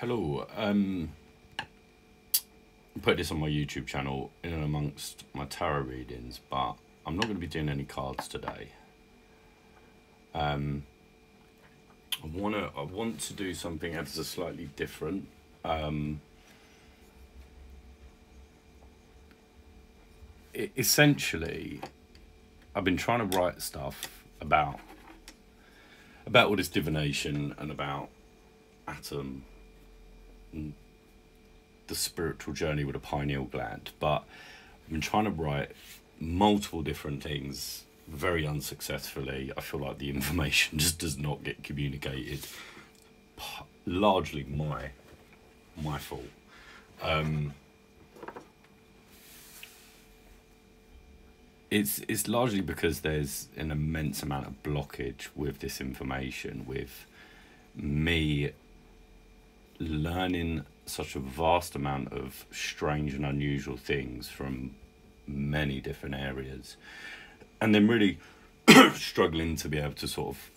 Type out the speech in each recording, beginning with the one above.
Hello. Um, put this on my YouTube channel in and amongst my tarot readings, but I'm not going to be doing any cards today. Um, I want to. I want to do something ever so slightly different. Um, e- essentially, I've been trying to write stuff about about all this divination and about Atum the spiritual journey with a pineal gland. But i've been trying to write multiple different things very unsuccessfully. I feel like the information just does not get communicated. Largely my my fault. Um it's it's largely because there's an immense amount of blockage with this information with me learning such a vast amount of strange and unusual things from many different areas and then really struggling to be able to sort of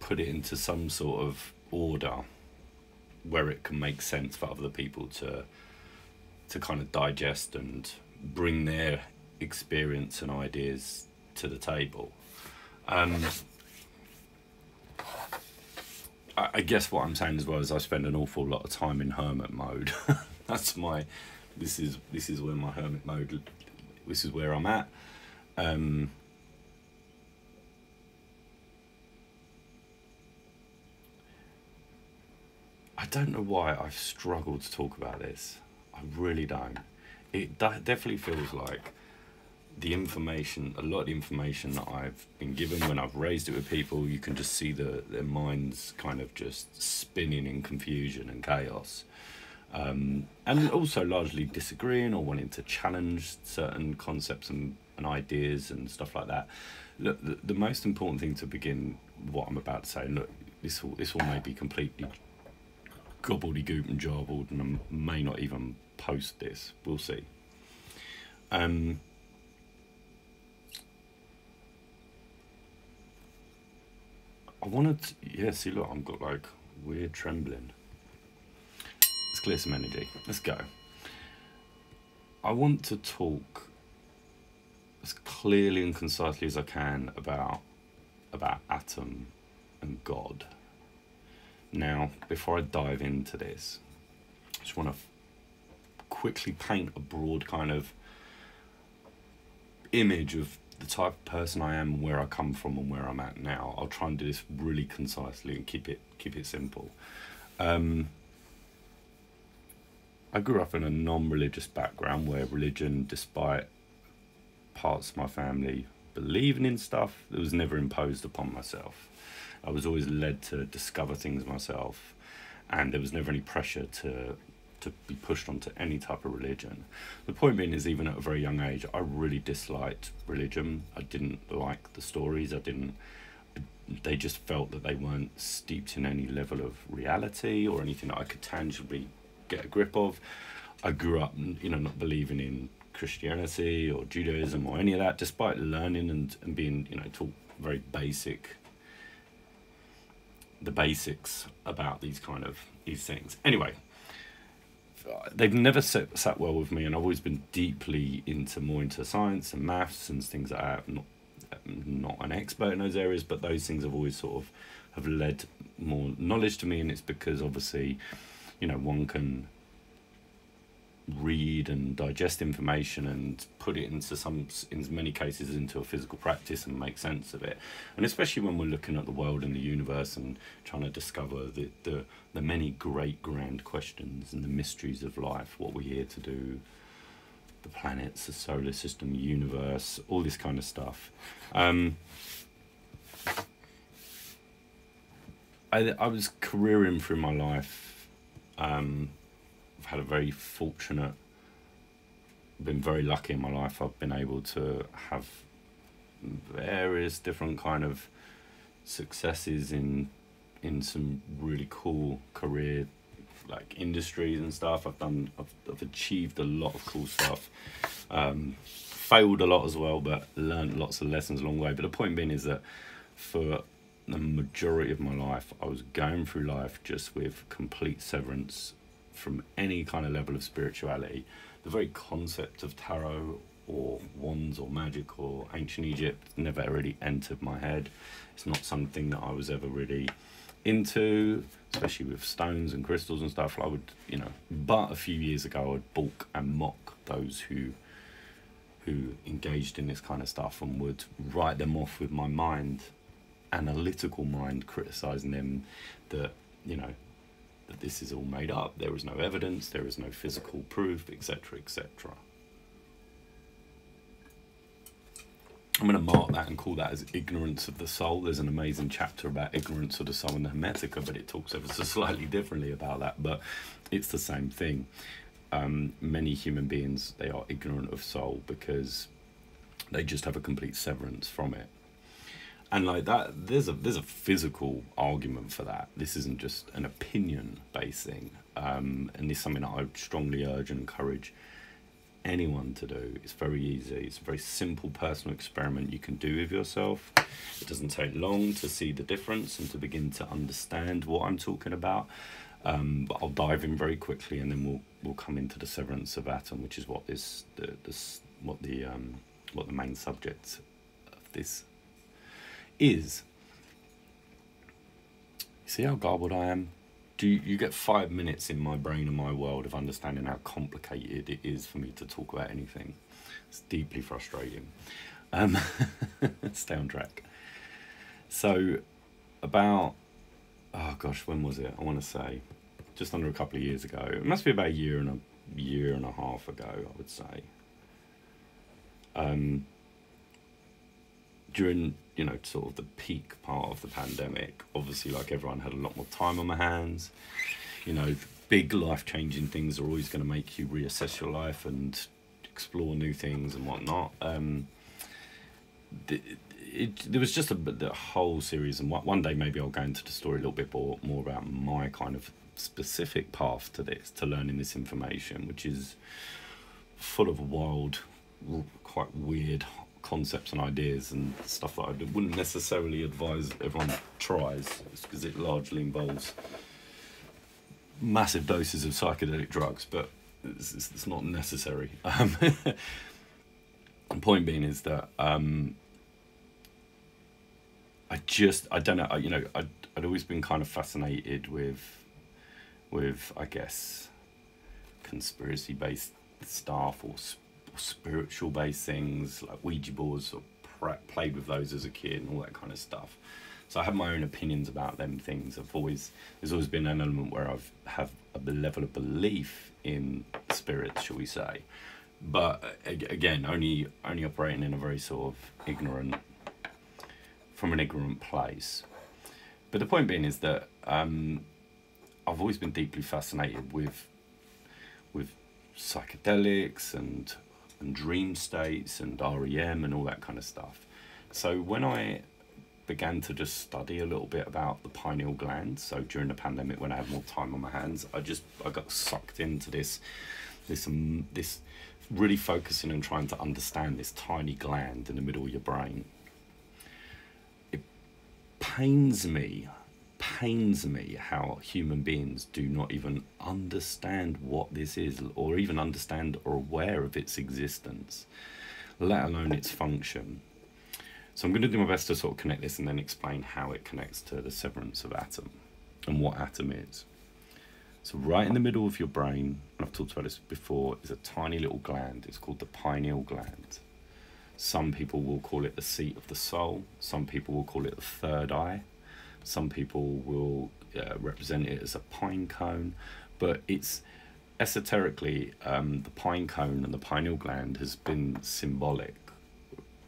put it into some sort of order where it can make sense for other people to to kind of digest and bring their experience and ideas to the table. Um, I, guess what I'm saying as well is I spend an awful lot of time in hermit mode. That's my. This is this is where my hermit mode. This is where I'm at. Um, I don't know why I've struggled to talk about this. I really don't. It de- definitely feels like the information, a lot of the information that I've been given when I've raised it with people, you can just see the, their minds kind of just spinning in confusion and chaos. Um, and also largely disagreeing or wanting to challenge certain concepts and, and ideas and stuff like that. Look, the, the most important thing to begin what I'm about to say, look, this will, this will may be completely gobbledygook and jarbled and I may not even post this. We'll see. Um, I wanted to, yeah, see, look, I've got like weird trembling. Let's clear some energy. Let's go. I want to talk as clearly and concisely as I can about about Atum and God. Now, before I dive into this, I just want to quickly paint a broad kind of image of the type of person I am, where I come from, and where I'm at now. I'll try and do this really concisely and keep it keep it simple. Um, I grew up in a non-religious background where religion, despite parts of my family believing in stuff, it was never imposed upon myself. I was always led to discover things myself, and there was never any pressure to to be pushed onto any type of religion. The point being is, even at a very young age, I really disliked religion. I didn't like the stories. I didn't. They just felt that they weren't steeped in any level of reality or anything that I could tangibly get a grip of. I grew up, you know, not believing in Christianity or Judaism or any of that, despite learning and, and being, you know, taught very basic, the basics about these kind of these things. Anyway, they've never sat, sat well with me, and I've always been deeply into more into science and maths and things like that. I'm not I'm not an expert in those areas, but those things have always sort of have led more knowledge to me, and it's because obviously, you know, one can read and digest information and put it into some in many cases into a physical practice and make sense of it. And especially when we're looking at the world and the universe and trying to discover the the, the many great grand questions and the mysteries of life what we're here to do the planets the solar system the universe all this kind of stuff. Um, I, I was careering through my life um, I've had a very fortunate, been very lucky in my life. I've been able to have various different kind of successes in in some really cool career like industries and stuff. I've done I've, I've achieved a lot of cool stuff. Um, failed a lot as well, but learned lots of lessons along the way. But the point being is that for the majority of my life, I was going through life just with complete severance from any kind of level of spirituality. The very concept of tarot or wands or magic or ancient Egypt never really entered my head. It's not something that I was ever really into, especially with stones and crystals and stuff. I would, you know, but a few years ago, I'd balk and mock those who who engaged in this kind of stuff and would write them off with my mind, analytical mind, criticizing them that, you know, that this is all made up, there is no evidence, there is no physical proof, etc., etc. I'm going to mark that and call that as ignorance of the soul. There's an amazing chapter about ignorance of the soul in the Hermetica, but it talks ever so slightly differently about that. But it's the same thing um, many human beings they are ignorant of soul because they just have a complete severance from it and like that there's a there's a physical argument for that. This isn't just an opinion based thing um, and this is something that i strongly urge and encourage anyone to do. It's very easy. It's a very simple personal experiment you can do with yourself. It doesn't take long to see the difference and to begin to understand what i'm talking about um, but I'll dive in very quickly, and then we'll we'll come into the severance of Atum, which is what this the this what the um, what the main subject of this is. See how garbled I am? Do you, you get five minutes in my brain and my world of understanding how complicated it is for me to talk about anything? It's deeply frustrating. Um, stay on track. So, about oh gosh, when was it? I want to say just under a couple of years ago. It must be about a year and a year and a half ago, I would say. Um, during you know sort of the peak part of the pandemic, obviously, like everyone had a lot more time on their hands. You know, big life changing things are always going to make you reassess your life and explore new things and whatnot. Um, the, it, there was just a, the whole series, and one day maybe I'll go into the story a little bit more, more about my kind of specific path to this, to learning this information, which is full of wild, quite weird concepts and ideas and stuff that I wouldn't necessarily advise everyone tries, because it largely involves massive doses of psychedelic drugs, but it's, it's not necessary. Um, the point being is that um, I just I don't know I, you know I'd, I'd always been kind of fascinated with with I guess conspiracy based stuff or, spiritual based things like Ouija boards or played with those as a kid and all that kind of stuff. So I have my own opinions about them things. I've always there's always been an element where I've have a level of belief in spirits, shall we say, but again, only only operating in a very sort of ignorant from an ignorant place. But the point being is that um, I've always been deeply fascinated with with psychedelics and and dream states and REM and all that kind of stuff. So when I began to just study a little bit about the pineal gland, so during the pandemic when I had more time on my hands, I just I got sucked into this this um, this really focusing and trying to understand this tiny gland in the middle of your brain It pains me, pains me how human beings do not even understand what this is or even understand or aware of its existence, let alone its function. So I'm going to do my best to sort of connect this and then explain how it connects to the severance of Atum and what Atum is. So right in the middle of your brain, and I've talked about this before, is a tiny little gland. It's called the pineal gland. Some people will call it the seat of the soul. Some people will call it the third eye. Some people will uh, represent it as a pine cone. But it's esoterically, um, the pine cone and the pineal gland has been symbolic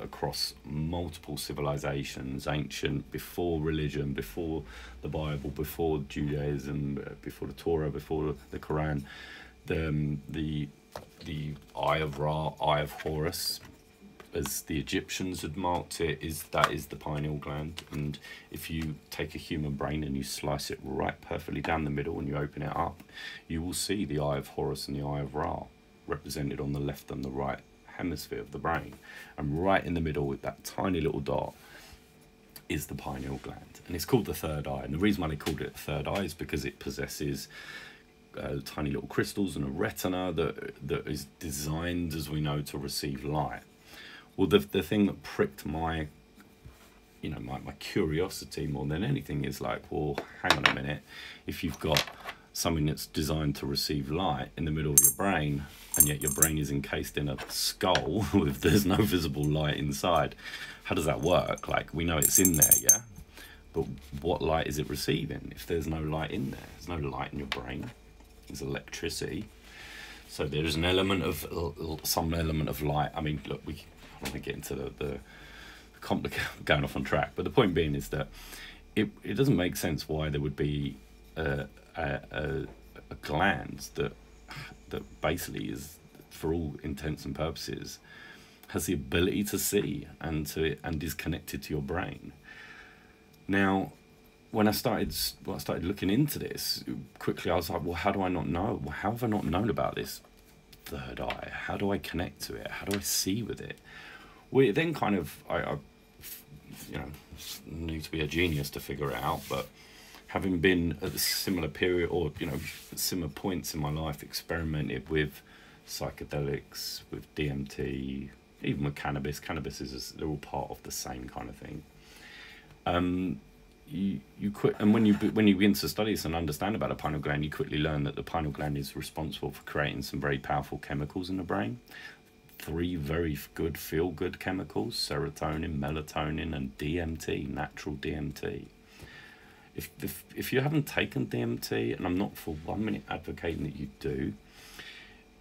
across multiple civilizations, ancient, before religion, before the Bible, before Judaism, uh, before the Torah, before the Quran. The, um, the, the Eye of Ra, Eye of Horus, as the Egyptians had marked it, is that is the pineal gland. And if you take a human brain and you slice it right perfectly down the middle and you open it up, you will see the eye of Horus and the eye of Ra represented on the left and the right hemisphere of the brain. And right in the middle with that tiny little dot is the pineal gland, and it's called the third eye. And the reason why they called it the third eye is because it possesses uh, tiny little crystals and a retina that that is designed, as we know, to receive light. Well, the the thing that pricked my you know my, my curiosity more than anything is like well hang on a minute. If you've got something that's designed to receive light in the middle of your brain and yet your brain is encased in a skull with there's no visible light inside how does that work? Like we know it's in there yeah? But what light is it receiving if there's no light in there? There's no light in your brain. There's electricity so there's an element of some element of light. I mean look we I don't want to get into the, the complicated going off on track but the point being is that it, it doesn't make sense why there would be a, a, a, a gland that that basically is for all intents and purposes has the ability to see and to and is connected to your brain. Now when I started when I started looking into this quickly I was like well how do I not know? Well, how have I not known about this third eye? How do I connect to it? How do I see with it? Well then kind of I, I you know need to be a genius to figure it out but having been at a similar period or you know similar points in my life experimented with psychedelics with DMT even with cannabis cannabis is they're all part of the same kind of thing. Um, you you quit and when you when you begin to study this and understand about the pineal gland you quickly learn that the pineal gland is responsible for creating some very powerful chemicals in the brain three very good feel good chemicals serotonin, melatonin, and DMT, natural DMT. If, if, if you haven't taken DMT, and I'm not for one minute advocating that you do,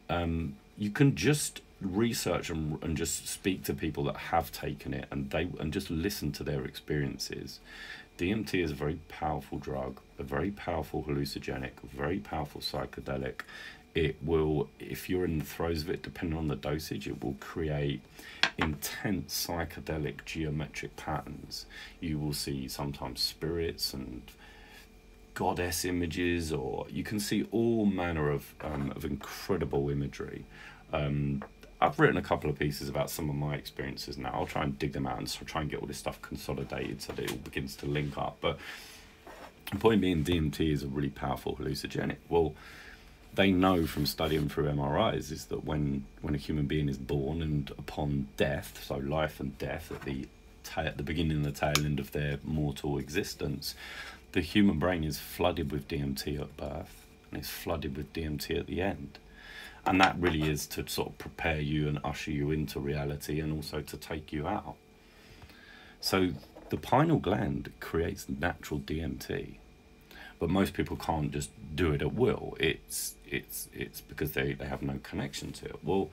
um, you can just research and, and just speak to people that have taken it and they and just listen to their experiences. DMT is a very powerful drug, a very powerful hallucinogenic, very powerful psychedelic it will, if you're in the throes of it, depending on the dosage, it will create intense psychedelic geometric patterns. You will see sometimes spirits and goddess images, or you can see all manner of, um, of incredible imagery. Um, I've written a couple of pieces about some of my experiences now. I'll try and dig them out and try and get all this stuff consolidated so that it all begins to link up. But the point being, DMT is a really powerful hallucinogenic. Well, they know from studying through MRIs is that when when a human being is born and upon death, so life and death at the at the beginning and the tail end of their mortal existence, the human brain is flooded with DMT at birth and it's flooded with DMT at the end. And that really is to sort of prepare you and usher you into reality and also to take you out. So the pineal gland creates natural DMT but most people can't just do it at will. It's it's it's because they, they have no connection to it. Well,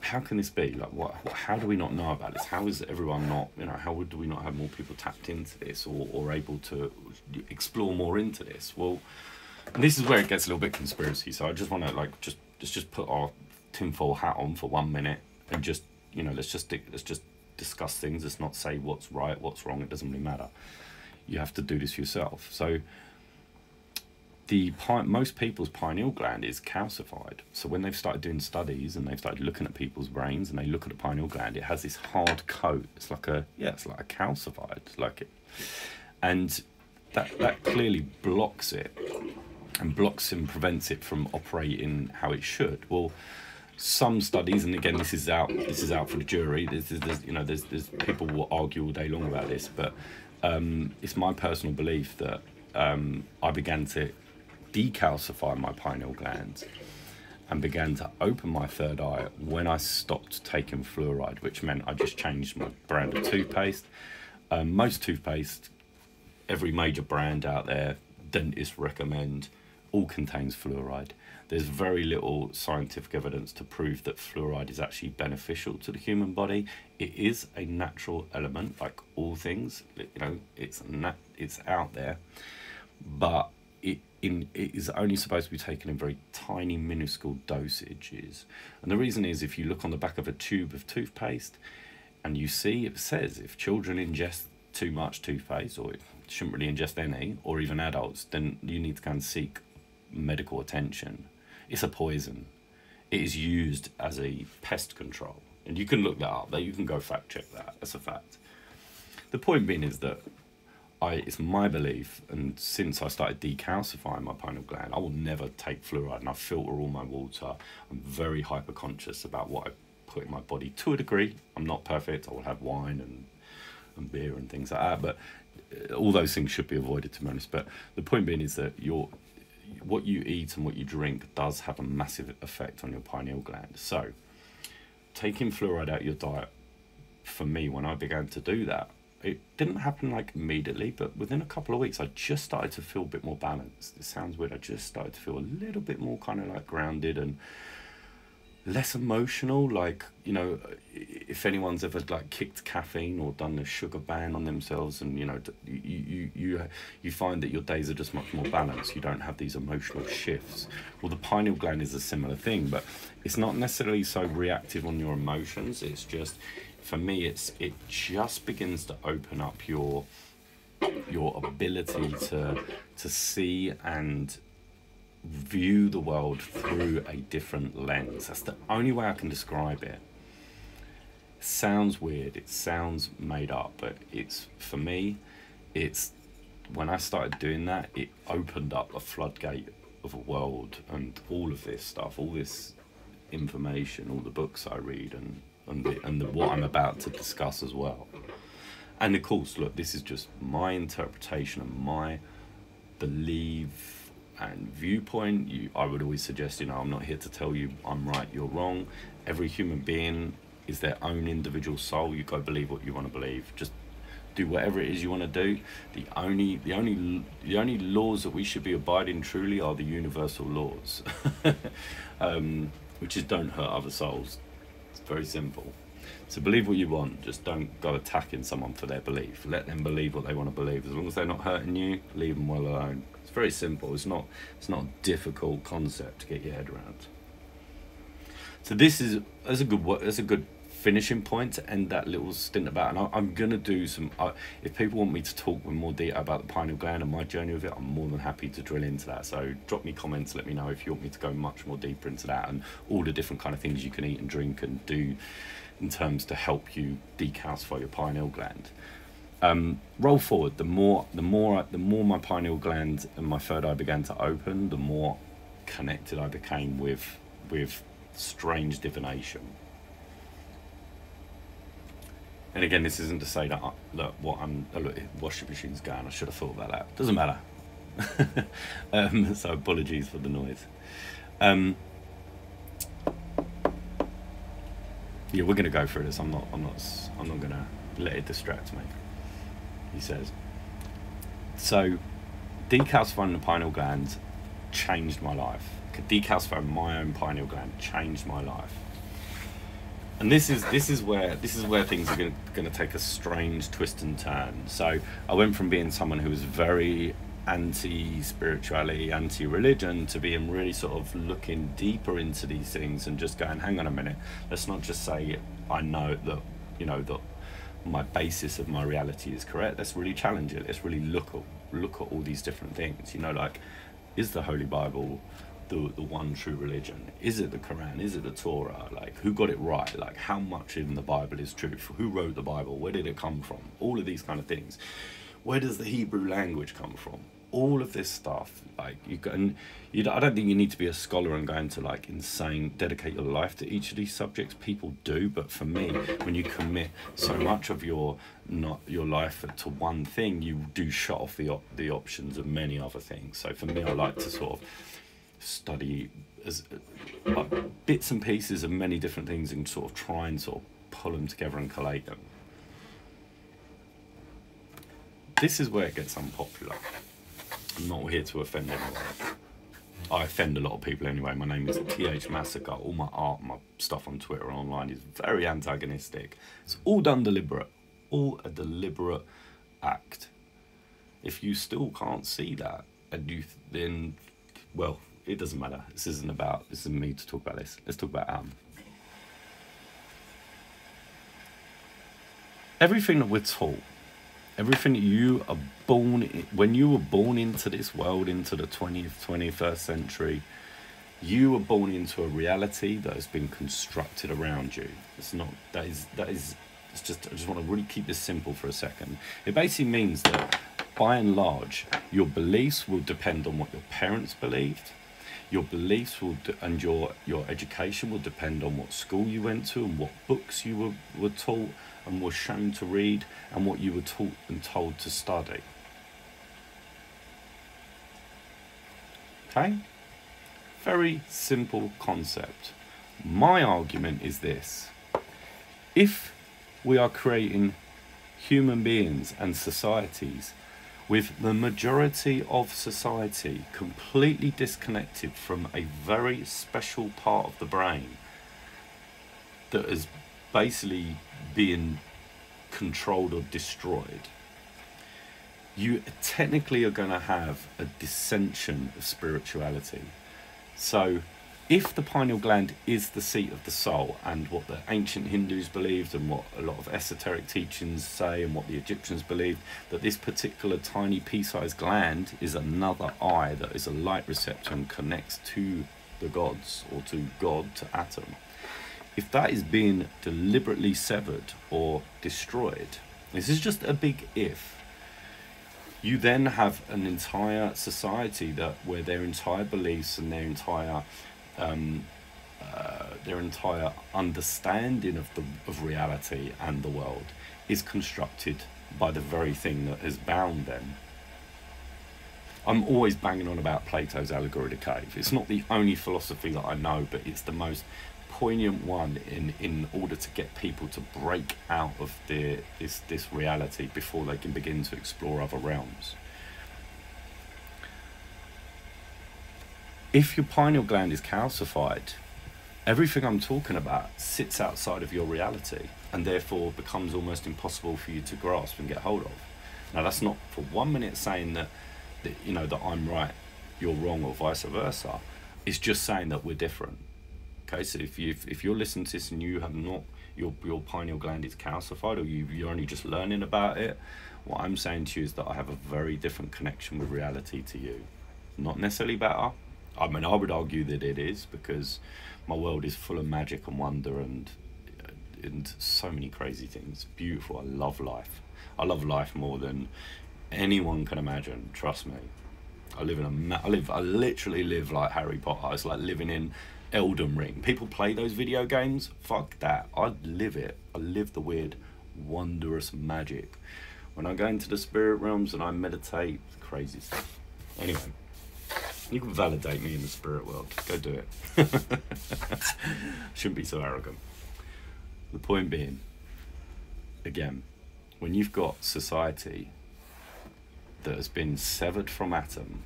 how can this be? Like, what? How do we not know about this? How is everyone not? You know, how do we not have more people tapped into this or or able to explore more into this? Well, this is where it gets a little bit conspiracy. So I just want to like just let's just put our tinfoil hat on for one minute and just you know let's just let's just discuss things. Let's not say what's right, what's wrong. It doesn't really matter you have to do this yourself. So the most people's pineal gland is calcified. So when they've started doing studies and they've started looking at people's brains and they look at the pineal gland, it has this hard coat. It's like a yeah, it's like a calcified, like it, and that that clearly blocks it and blocks and prevents it from operating how it should. Well, some studies, and again, this is out this is out for the jury. There's, there's you know there's there's people will argue all day long about this, but um, it's my personal belief that um, I began to decalcify my pineal glands and began to open my third eye when I stopped taking fluoride, which meant I just changed my brand of toothpaste. Um, most toothpaste, every major brand out there, dentists recommend, all contains fluoride. There's very little scientific evidence to prove that fluoride is actually beneficial to the human body. It is a natural element, like all things. You know, it's nat- it's out there, but it in it is only supposed to be taken in very tiny, minuscule dosages. And the reason is, if you look on the back of a tube of toothpaste, and you see it says if children ingest too much toothpaste, or shouldn't really ingest any, or even adults, then you need to go and seek medical attention. It's a poison. It is used as a pest control. And you can look that up. You can go fact check that. That's a fact. the point being is that I, it's my belief, and since I started decalcifying my pineal gland, I will never take fluoride, and I filter all my water. I'm very hyper conscious about what I put in my body to a degree. I'm not perfect. I will have wine and and beer and things like that, but uh, all those things should be avoided, to be honest. But the point being is that your what you eat and what you drink does have a massive effect on your pineal gland. So, taking fluoride out your diet, for me, when I began to do that, it didn't happen like immediately, but within a couple of weeks, I just started to feel a bit more balanced. It sounds weird. I just started to feel a little bit more kind of like grounded and less emotional. Like you know, if anyone's ever like kicked caffeine or done a sugar ban on themselves, and you know, you you you you find that your days are just much more balanced. You don't have these emotional shifts. Well, the pineal gland is a similar thing, but it's not necessarily so reactive on your emotions. It's just for me it's it just begins to open up your your ability to to see and view the world through a different lens that's the only way i can describe it. sounds weird it sounds made up but it's for me it's when i started doing that it opened up a floodgate of a world and all of this stuff all this information all the books i read and and the, and the, what I'm about to discuss as well. And of course, look, this is just my interpretation and my belief and viewpoint. You, I would always suggest, you know, I'm not here to tell you I'm right, you're wrong. Every human being is their own individual soul. You go believe what you want to believe. Just do whatever it is you want to do. The only, the only, the only laws that we should be abiding truly are the universal laws, um, which is don't hurt other souls, It's very simple. So believe what you want, just don't go attacking someone for their belief. Let them believe what they want to believe. As long as they're not hurting you, leave them well alone. It's very simple. It's not it's not a difficult concept to get your head around. So this is as a good as a good finishing point to end that little stint about. And I, am gonna do some. Uh, if people want me to talk with more detail about the pineal gland and my journey with it, I'm more than happy to drill into that. So drop me comments. Let me know if you want me to go much more deeper into that and all the different kind of things you can eat and drink and do in terms to help you decalcify your pineal gland. Um, roll forward. The more, the more, the more my pineal gland and my third eye began to open, the more connected I became with with strange divination and again, this isn't to say that look what I'm look, washing machine's going. I should have thought about that. Doesn't matter. um, so apologies for the noise. Um, yeah, we're gonna go through this. I'm not. I'm not. I'm not gonna let it distract me. He says. So, decalcifying the pineal gland changed my life. Decalcifying my own pineal gland changed my life and this is this is where this is where things are going to take a strange twist and turn. So I went from being someone who was very anti spirituality, anti religion, to being really sort of looking deeper into these things and just going, hang on a minute, let's not just say I know that you know that my basis of my reality is correct. Let's really challenge it. Let's really look at look at all these different things. You know, like is the Holy Bible the, the one true religion? Is it the Quran? Is it the Torah? Like, who got it right? Like, how much in the Bible is truth? Who wrote the Bible? Where did it come from? All of these kind of things. Where does the Hebrew language come from? All of this stuff, like you can, you. I don't think you need to be a scholar and go into like insane, dedicate your life to each of these subjects. People do, but for me, when you commit so much of your not your life to one thing, you do shut off the op- the options of many other things. So for me, I like to sort of study as uh, bits and pieces of many different things and sort of try and sort of pull them together and collate them. This is where it gets unpopular. I'm not here to offend anyone. I offend a lot of people anyway. My name is TH Massacre. All my art, my stuff on Twitter and online is very antagonistic. It's all done deliberate. All a deliberate act. If you still can't see that, and you then, well, it doesn't matter. This isn't about, this isn't me to talk about this. Let's talk about Adam. Everything that we're taught, everything you are born, in, when you were born into this world, into the 20th, 21st century, you were born into a reality that has been constructed around you. It's not, that is, that is It's just I just want to really keep this simple for a second. It basically means that by and large, your beliefs will depend on what your parents believed. Your beliefs will and your your education will depend on what school you went to and what books you were, were taught and were shown to read and what you were taught and told to study. Okay? Very simple concept. My argument is this if we are creating human beings and societies with the majority of society completely disconnected from a very special part of the brain that is basically being controlled or destroyed, you technically are going to have a dissension of spirituality. So, if the pineal gland is the seat of the soul and what the ancient Hindus believed and what a lot of esoteric teachings say and what the Egyptians believed, that this particular tiny pea-sized gland is another eye that is a light receptor and connects to the gods or to God, to Atum. If that is being deliberately severed or destroyed, this is just a big if. You then have an entire society that where their entire beliefs and their entire um, uh, their entire understanding of the of reality and the world is constructed by the very thing that has bound them. I'm always banging on about Plato's allegory of the cave. It's not the only philosophy that I know, but it's the most poignant one in, in order to get people to break out of their, this, this reality before they can begin to explore other realms. If your pineal gland is calcified, everything I'm talking about sits outside of your reality and therefore becomes almost impossible for you to grasp and get hold of. Now that's not for one minute saying that, that you know that I'm right, you're wrong, or vice versa. It's just saying that we're different. Okay, so if you if, you're listening to this and you have not your your pineal gland is calcified or you you're only just learning about it, what I'm saying to you is that I have a very different connection with reality to you. Not necessarily better, I mean, I would argue that it is because my world is full of magic and wonder and and so many crazy things. Beautiful. I love life. I love life more than anyone can imagine. Trust me. I live in a. I live. I literally live like Harry Potter. It's like living in Elden Ring. People play those video games. Fuck that. I live it. I live the weird, wondrous magic. When I go into the spirit realms and I meditate, crazy stuff. Anyway. You can validate me in the spirit world. Go do it. Shouldn't be so arrogant. The point being, again, when you've got society that has been severed from Atum,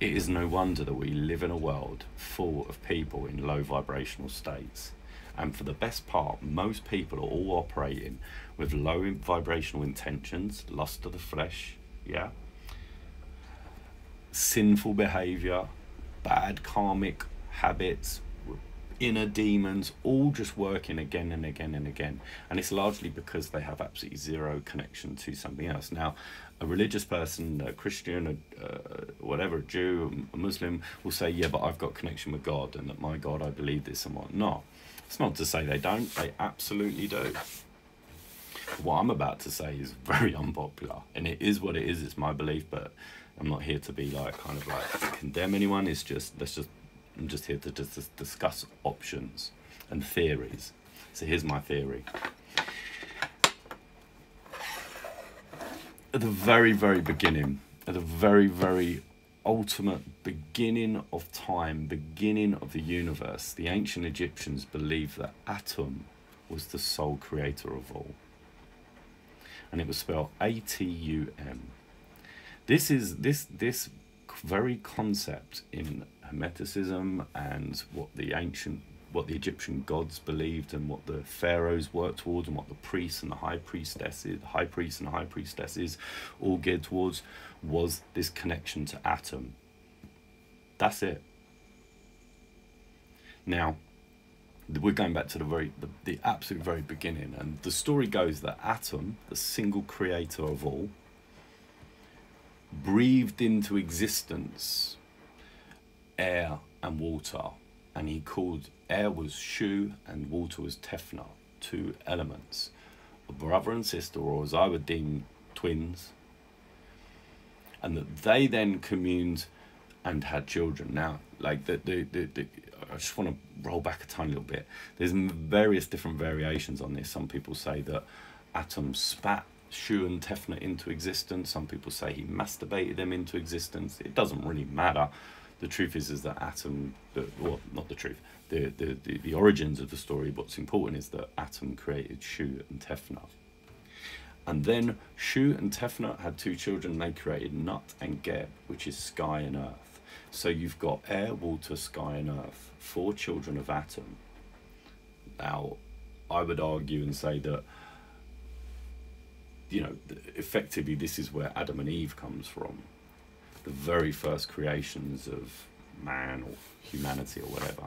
it is no wonder that we live in a world full of people in low vibrational states. And for the best part, most people are all operating with low vibrational intentions, lust of the flesh, yeah, sinful behavior, bad karmic habits, inner demons, all just working again and again and again. And it's largely because they have absolutely zero connection to something else. Now, a religious person, a Christian, a, uh, whatever, a Jew, a Muslim, will say, Yeah, but I've got connection with God, and that my God, I believe this and whatnot. It's not to say they don't, they absolutely do. What I'm about to say is very unpopular, and it is what it is, it's my belief, but I'm not here to be like kind of like condemn anyone. It's just let's just I'm just here to just discuss options and theories. So here's my theory. At the very very beginning, at the very very ultimate beginning of time, beginning of the universe, the ancient Egyptians believed that Atum was the sole creator of all. And it was spelled A T U M this is this this very concept in Hermeticism and what the ancient what the Egyptian gods believed and what the pharaohs worked towards and what the priests and the high priestesses high priests and high priestesses all geared towards was this connection to Atum. That's it. Now we're going back to the very the, the absolute very beginning and the story goes that Atum, the single creator of all, breathed into existence air and water, and he called air was Shu and water was Tefnut, two elements a brother and sister, or as I would deem twins, and that they then communed and had children. Now, like the the, the, the I just want to roll back a tiny little bit. There's various different variations on this. Some people say that Atum spat Shu and Tefnut into existence. Some people say he masturbated them into existence. It doesn't really matter. The truth is, is that Atum, well, not the truth, the, the, the, the origins of the story, what's important is that Atum created Shu and Tefnut. And then Shu and Tefnut had two children. They created Nut and Geb, which is sky and earth. So you've got air, water, sky, and earth, four children of Atum. Now, I would argue and say that, you know, effectively this is where Adam and Eve comes from. The very first creations of man or humanity or whatever.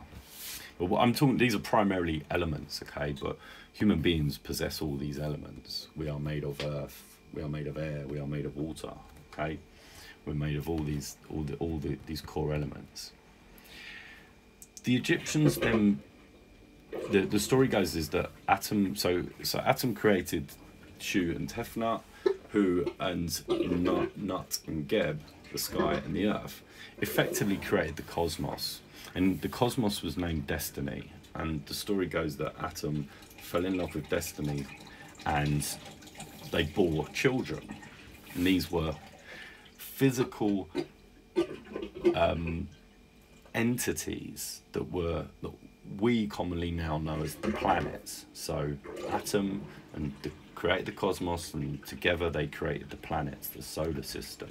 But what I'm talking, these are primarily elements, okay? But human beings possess all these elements. We are made of earth, we are made of air, we are made of water, okay? We're made of all these, all the, all the, these core elements. The Egyptians then, the, the story goes is that Atum, so, so Atum created Shu and Tefnut, who, and Nut, Nut and Geb, the sky and the earth, effectively created the cosmos and the cosmos was named Destiny. And the story goes that Atum fell in love with Destiny and they bore children. And these were physical um, entities that were that we commonly now know as the planets. So Atum and the, created the cosmos, and together they created the planets, the solar system.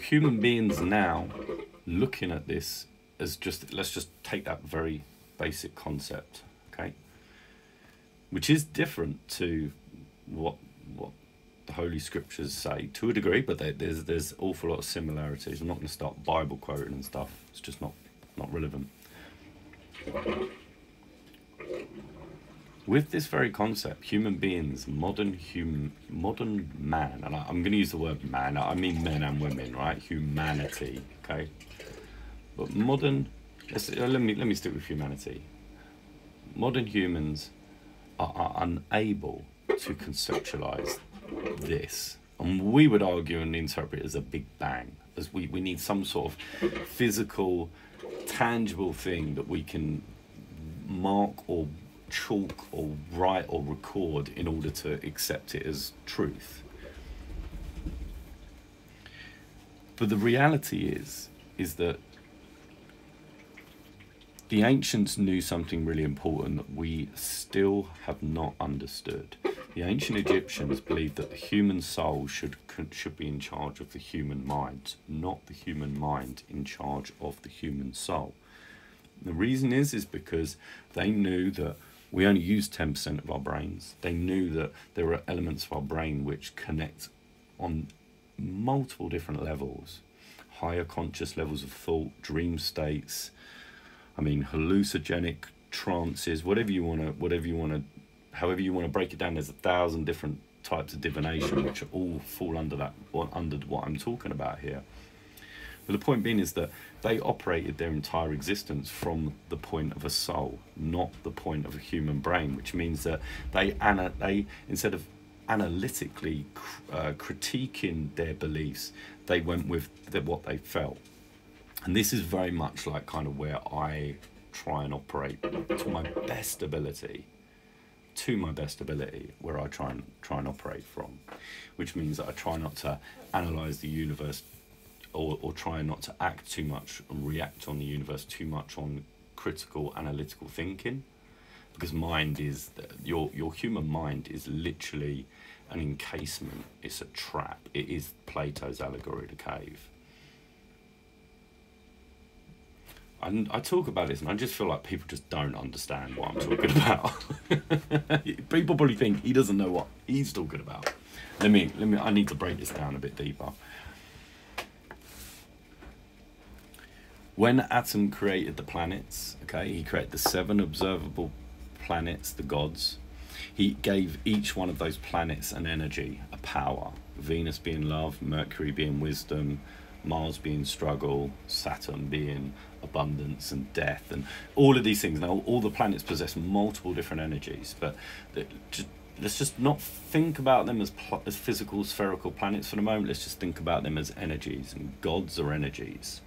human beings now looking at this as just let's just take that very basic concept okay? Which is different to what what the holy scriptures say to a degree but there's there's awful lot of similarities. I'm not going to start bible quoting and stuff. It's just not not relevant with this very concept, human beings, modern human, modern man, and I, am going to use the word man. I mean men and women, right? Humanity, okay. But modern, uh, let me let me stick with humanity. Modern humans are, are unable to conceptualize this, and we would argue and interpret it as a big bang, as we we need some sort of physical, tangible thing that we can mark or chalk or write or record in order to accept it as truth. But the reality is, is that the ancients knew something really important that we still have not understood. The ancient Egyptians believed that the human soul should should be in charge of the human mind, not the human mind in charge of the human soul. The reason is is because they knew that we only use 10% of our brains. They knew that there were elements of our brain which connect on multiple different levels higher conscious levels of thought, dream states, I mean, hallucinogenic trances, whatever you want to, whatever you want to, however you want to break it down, there's a thousand different types of divination which all fall under that, under what I'm talking about here. But the point being is that they operated their entire existence from the point of a soul, not the point of a human brain, which means that they, ana- they instead of analytically uh, critiquing their beliefs, they went with the, what they felt. And this is very much like kind of where I try and operate to my best ability to my best ability where I try and try and operate from which means that I try not to analyze the universe or, or try not to act too much and react on the universe too much on critical analytical thinking. Because mind is your your human mind is literally an encasement. It's a trap. It is plato's allegory of the cave and I talk about this and I just feel like people just don't understand what I'm talking about. people probably think he doesn't know what he's talking about. Let me let me I need to break this down a bit deeper. when Atum created the planets, okay, he created the seven observable planets, the gods. He gave each one of those planets an energy, a power. Venus being love, Mercury being wisdom, Mars being struggle, Saturn being abundance and death and all of these things. Now, all the planets possess multiple different energies, but let's just not think about them as, as physical spherical planets for the moment. Let's just think about them as energies, and gods are energies.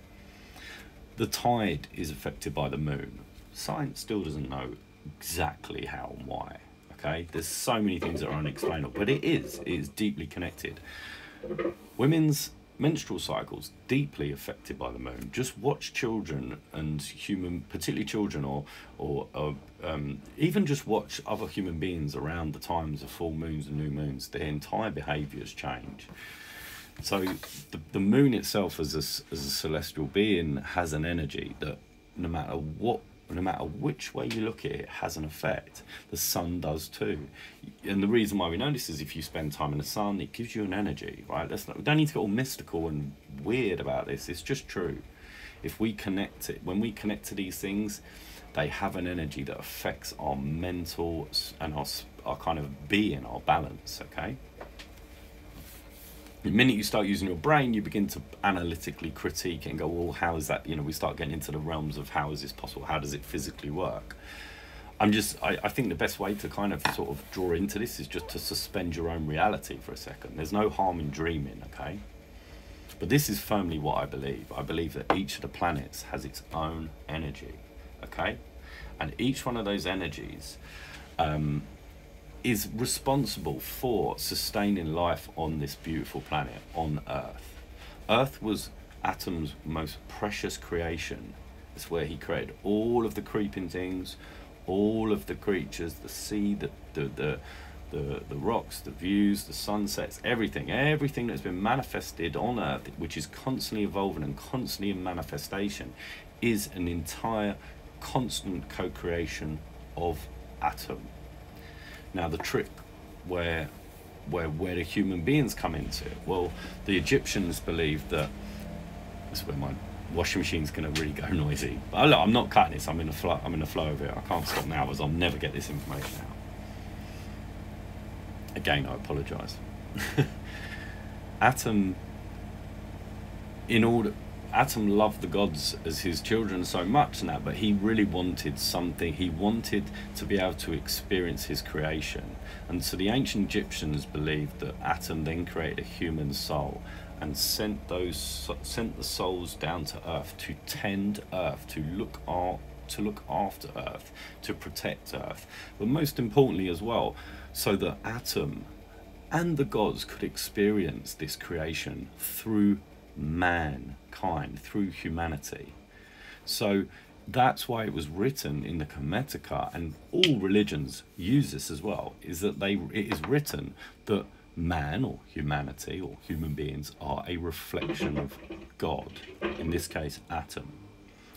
The tide is affected by the moon. Science still doesn't know exactly how and why. Okay, there's so many things that are unexplainable, but it is. It is deeply connected. Women's menstrual cycles deeply affected by the moon. Just watch children and human, particularly children, or or um, even just watch other human beings around the times of full moons and new moons. Their entire behaviours change. So the the moon itself, as a as a celestial being, has an energy that no matter what no matter which way you look at it, it has an effect. The sun does too. And the reason why we know this is if you spend time in the sun, it gives you an energy, right? Let's not, we don't need to get all mystical and weird about this. It's just true. If we connect it, when we connect to these things, they have an energy that affects our mental and our, our kind of being, our balance, okay? The minute you start using your brain, you begin to analytically critique and go, well, how is that? You know, we start getting into the realms of how is this possible? How does it physically work? I'm just, I, I think the best way to kind of sort of draw into this is just to suspend your own reality for a second. There's no harm in dreaming, okay? But this is firmly what I believe. I believe that each of the planets has its own energy, okay? And each one of those energies um, is responsible for sustaining life on this beautiful planet, on Earth. Earth was Atum's most precious creation. It's where he created all of the creeping things, all of the creatures, the sea, the, the, the, the, the rocks, the views, the sunsets, everything, everything that's been manifested on Earth, which is constantly evolving and constantly in manifestation, is an entire constant co creation of Atum. Now the trick where where where the human beings come into it. Well, the Egyptians believed that that's where my washing machine's going to really go noisy. But look, I'm not cutting this. I'm in the flow. I'm in a flow of it. I can't stop now, as I'll never get this information out. Again, I apologise. Atum, in order Atum loved the gods as his children so much that, but he really wanted something. He wanted to be able to experience his creation. And so the ancient Egyptians believed that Atum then created a human soul and sent those sent the souls down to earth to tend earth, to look ar- to look after earth, to protect earth. But most importantly as well, so that Atum and the gods could experience this creation through mankind, through humanity. So that's why it was written in the Hermetica, and all religions use this as well, is that they it is written that man or humanity or human beings are a reflection of God, in this case Atum.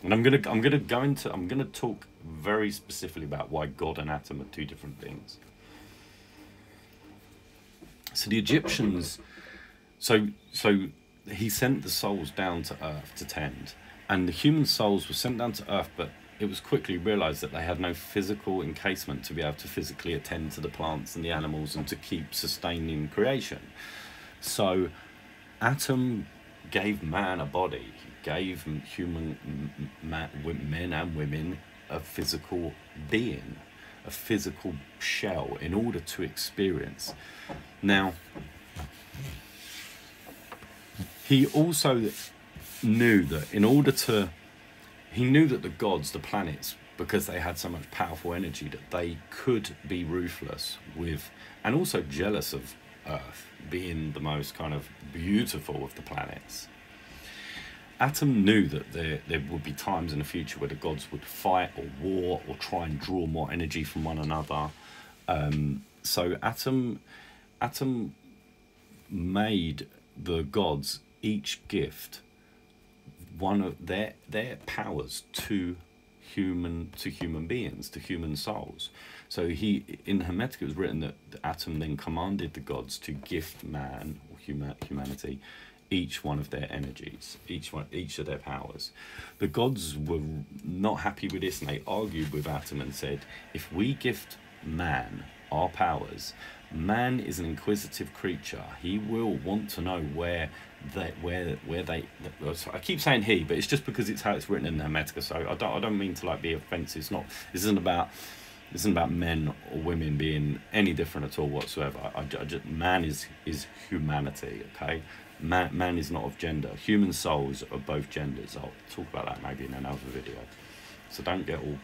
And I'm gonna I'm gonna go into I'm gonna talk very specifically about why God and Atum are two different things. So the Egyptians so so he sent the souls down to Earth to tend, and the human souls were sent down to Earth, but it was quickly realized that they had no physical encasement to be able to physically attend to the plants and the animals and to keep sustaining creation. So, Atum gave man a body, gave human man, men and women a physical being, a physical shell in order to experience. Now, he also knew that in order to he knew that the gods the planets because they had so much powerful energy that they could be ruthless with and also jealous of earth being the most kind of beautiful of the planets Atum knew that there, there would be times in the future where the gods would fight or war or try and draw more energy from one another. Um, so Atum, Atum made the gods each gift one of their their powers to human to human beings to human souls so he in hermetica it was written that Atum then commanded the gods to gift man or human, humanity each one of their energies each one each of their powers the gods were not happy with this and they argued with Atum and said if we gift man our powers, man is an inquisitive creature. He will want to know where they, where, where they. I keep saying he, but it's just because it's how it's written in the Hermetica. So I don't, I don't mean to like be offensive. It's not. This isn't about. This isn't about men or women being any different at all whatsoever. I, I, I just, man is is humanity. Okay, man, man is not of gender. Human souls are both genders. I'll talk about that maybe in another video. So don't get all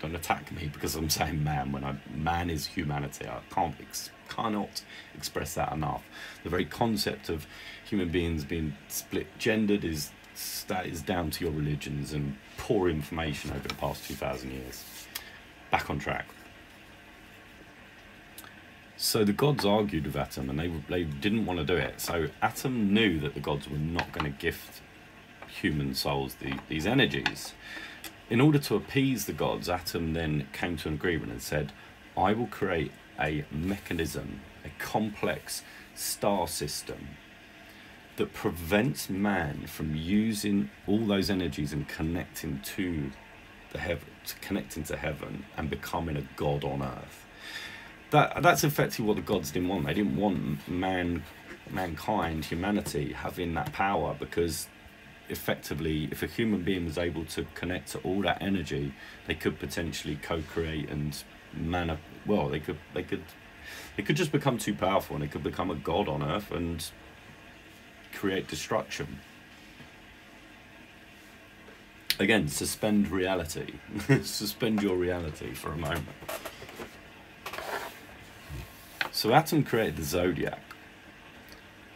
don't attack me because I'm saying man when I man is humanity. I can't ex, cannot express that enough. The very concept of human beings being split gendered is that is down to your religions and poor information over the past two thousand years. Back on track. So the gods argued with Atum and they they didn't want to do it. So Atum knew that the gods were not going to gift human souls the, these energies. In order to appease the gods, Atum then came to an agreement and said, I will create a mechanism, a complex star system that prevents man from using all those energies and connecting to the heaven, connecting to heaven and becoming a god on earth. That that's effectively what the gods didn't want. They didn't want man, mankind, humanity having that power because effectively, if a human being was able to connect to all that energy, they could potentially co-create and man. Well, they could they could it could just become too powerful, and it could become a god on Earth and create destruction. Again, suspend reality. suspend your reality for a moment. So Atum created the zodiac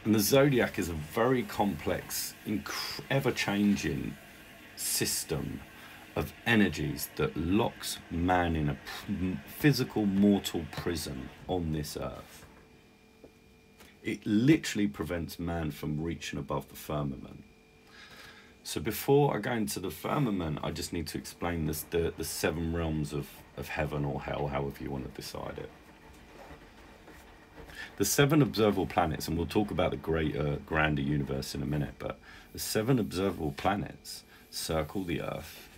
and the zodiac is a very complex, ever changing system of energies that locks man in a physical mortal prison on this earth. It literally prevents man from reaching above the firmament. So before I go into the firmament, I just need to explain this, the, the seven realms of, of heaven or hell, however you want to decide it. The seven observable planets, and we'll talk about the greater, grander universe in a minute, but the seven observable planets circle the Earth,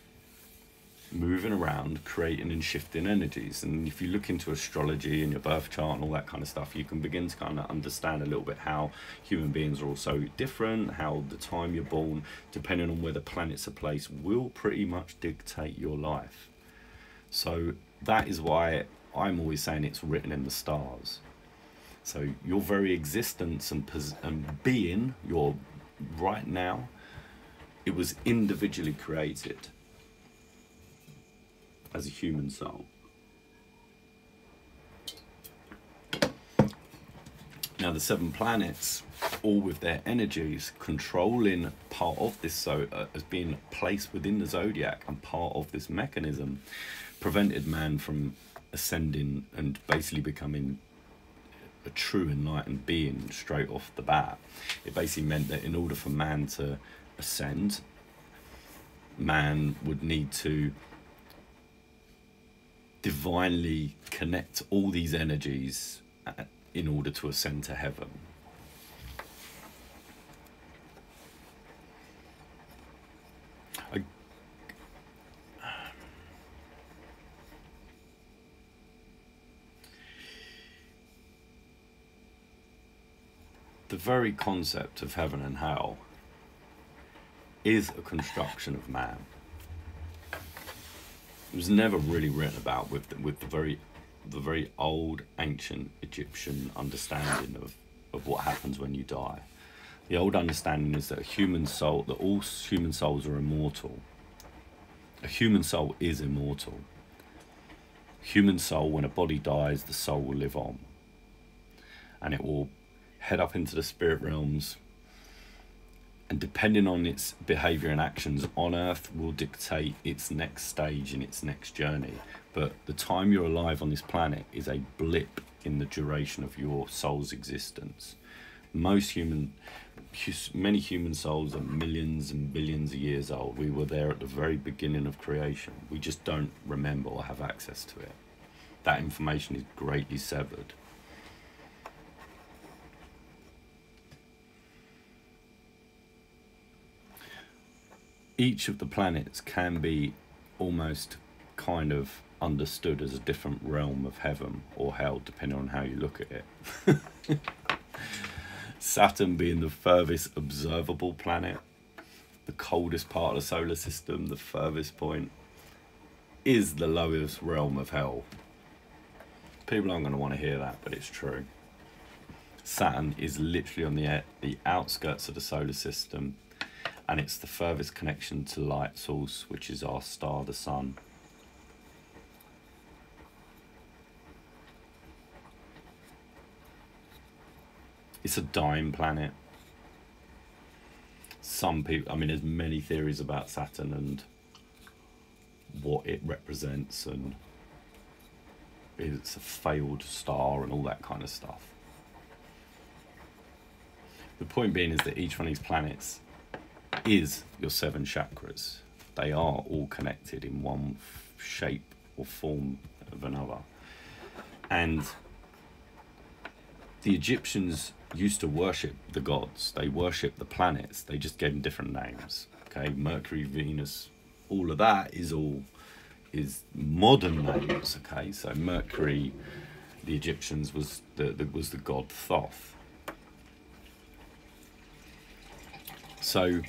moving around, creating and shifting energies. And if you look into astrology and your birth chart and all that kind of stuff, you can begin to kind of understand a little bit how human beings are also different, how the time you're born, depending on where the planets are placed, will pretty much dictate your life. So that is why I'm always saying it's written in the stars. So your very existence and, and being, your right now, it was individually created as a human soul. Now the seven planets, all with their energies, controlling part of this so uh, as being placed within the zodiac and part of this mechanism, prevented man from ascending and basically becoming a true enlightened being straight off the bat. It basically meant that in order for man to ascend, man would need to divinely connect all these energies uh, in order to ascend to heaven. the very concept of heaven and hell is a construction of man. It was never really written about with the, with the very the very old ancient Egyptian understanding of, of what happens when you die. The old understanding is that a human soul that all human souls are immortal. A human soul is immortal. Human soul, when a body dies, the soul will live on. And it will head up into the spirit realms. And depending on its behavior and actions on Earth, will dictate its next stage in its next journey. But the time you're alive on this planet is a blip in the duration of your soul's existence. Most human, many human souls are millions and billions of years old. We were there at the very beginning of creation. We just don't remember or have access to it. That information is greatly severed. Each of the planets can be almost kind of understood as a different realm of heaven or hell, depending on how you look at it. Saturn being the furthest observable planet, the coldest part of the solar system, the furthest point, is the lowest realm of hell. People aren't going to want to hear that, but it's true. Saturn is literally on the the outskirts of the solar system, and it's the furthest connection to light source, which is our star, the sun. It's a dying planet. Some people, I mean, there's many theories about Saturn and what it represents, and it's a failed star and all that kind of stuff. The point being is that each one of these planets is your seven chakras. They are all connected in one shape or form of another. And the Egyptians used to worship the gods. They worship the planets. They just gave them different names. Okay, Mercury, Venus, all of that is all is modern names. Okay, so Mercury, the Egyptians was the, the was the god Thoth. So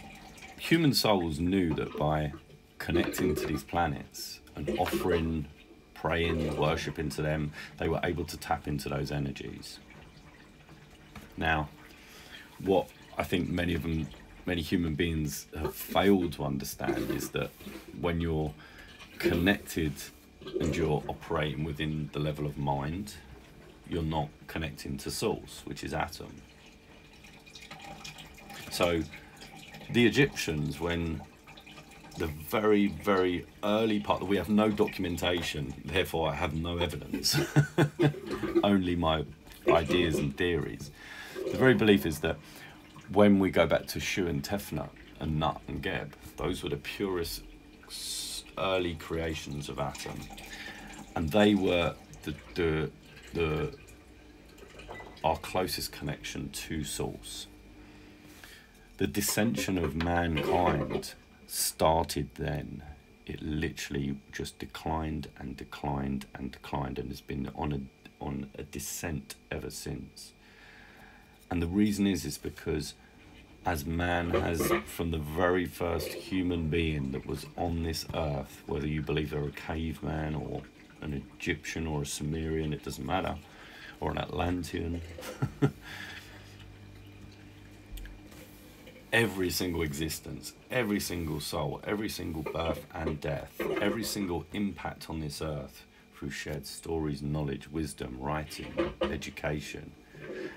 human souls knew that by connecting to these planets and offering, praying, worshipping to them, they were able to tap into those energies. Now, what I think many of them, many human beings have failed to understand is that when you're connected and you're operating within the level of mind, you're not connecting to source, which is Atum. So, the Egyptians, when the very, very early part that we have no documentation, therefore I have no evidence, only my ideas and theories. The very belief is that when we go back to Shu and Tefnut and Nut and Geb, those were the purest early creations of Atum, and they were the the the our closest connection to Source. The dissension of mankind started then. It literally just declined and declined and declined, and has been on a on a descent ever since. And the reason is is because as man has from the very first human being that was on this earth, whether you believe they're a caveman or an Egyptian or a Sumerian, it doesn't matter, or an Atlantean. every single existence, every single soul, every single birth and death, every single impact on this earth through shared stories, knowledge, wisdom, writing, education,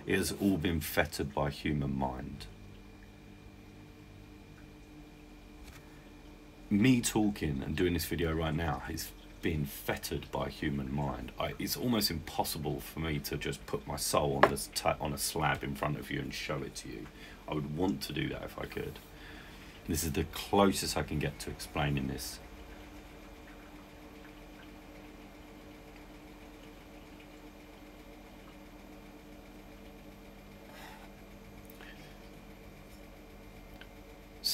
it has all been fettered by human mind. Me talking and doing this video right now is being fettered by human mind. I, it's almost impossible for me to just put my soul on this on a slab in front of you and show it to you. I would want to do that if I could. This is the closest I can get to explaining this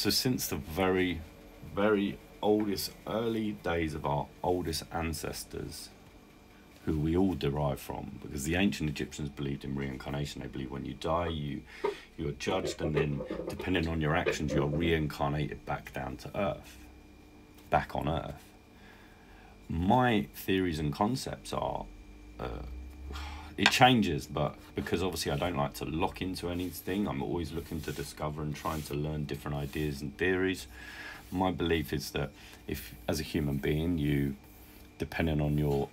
So since the very, very oldest, early days of our oldest ancestors, who we all derive from, because the ancient Egyptians believed in reincarnation. They believe when you die, you you are judged, and then depending on your actions, you're reincarnated back down to earth, back on earth. My theories and concepts are. Uh, it changes, but because obviously I don't like to lock into anything, I'm always looking to discover and trying to learn different ideas and theories. My belief is that if, as a human being, you, depending on your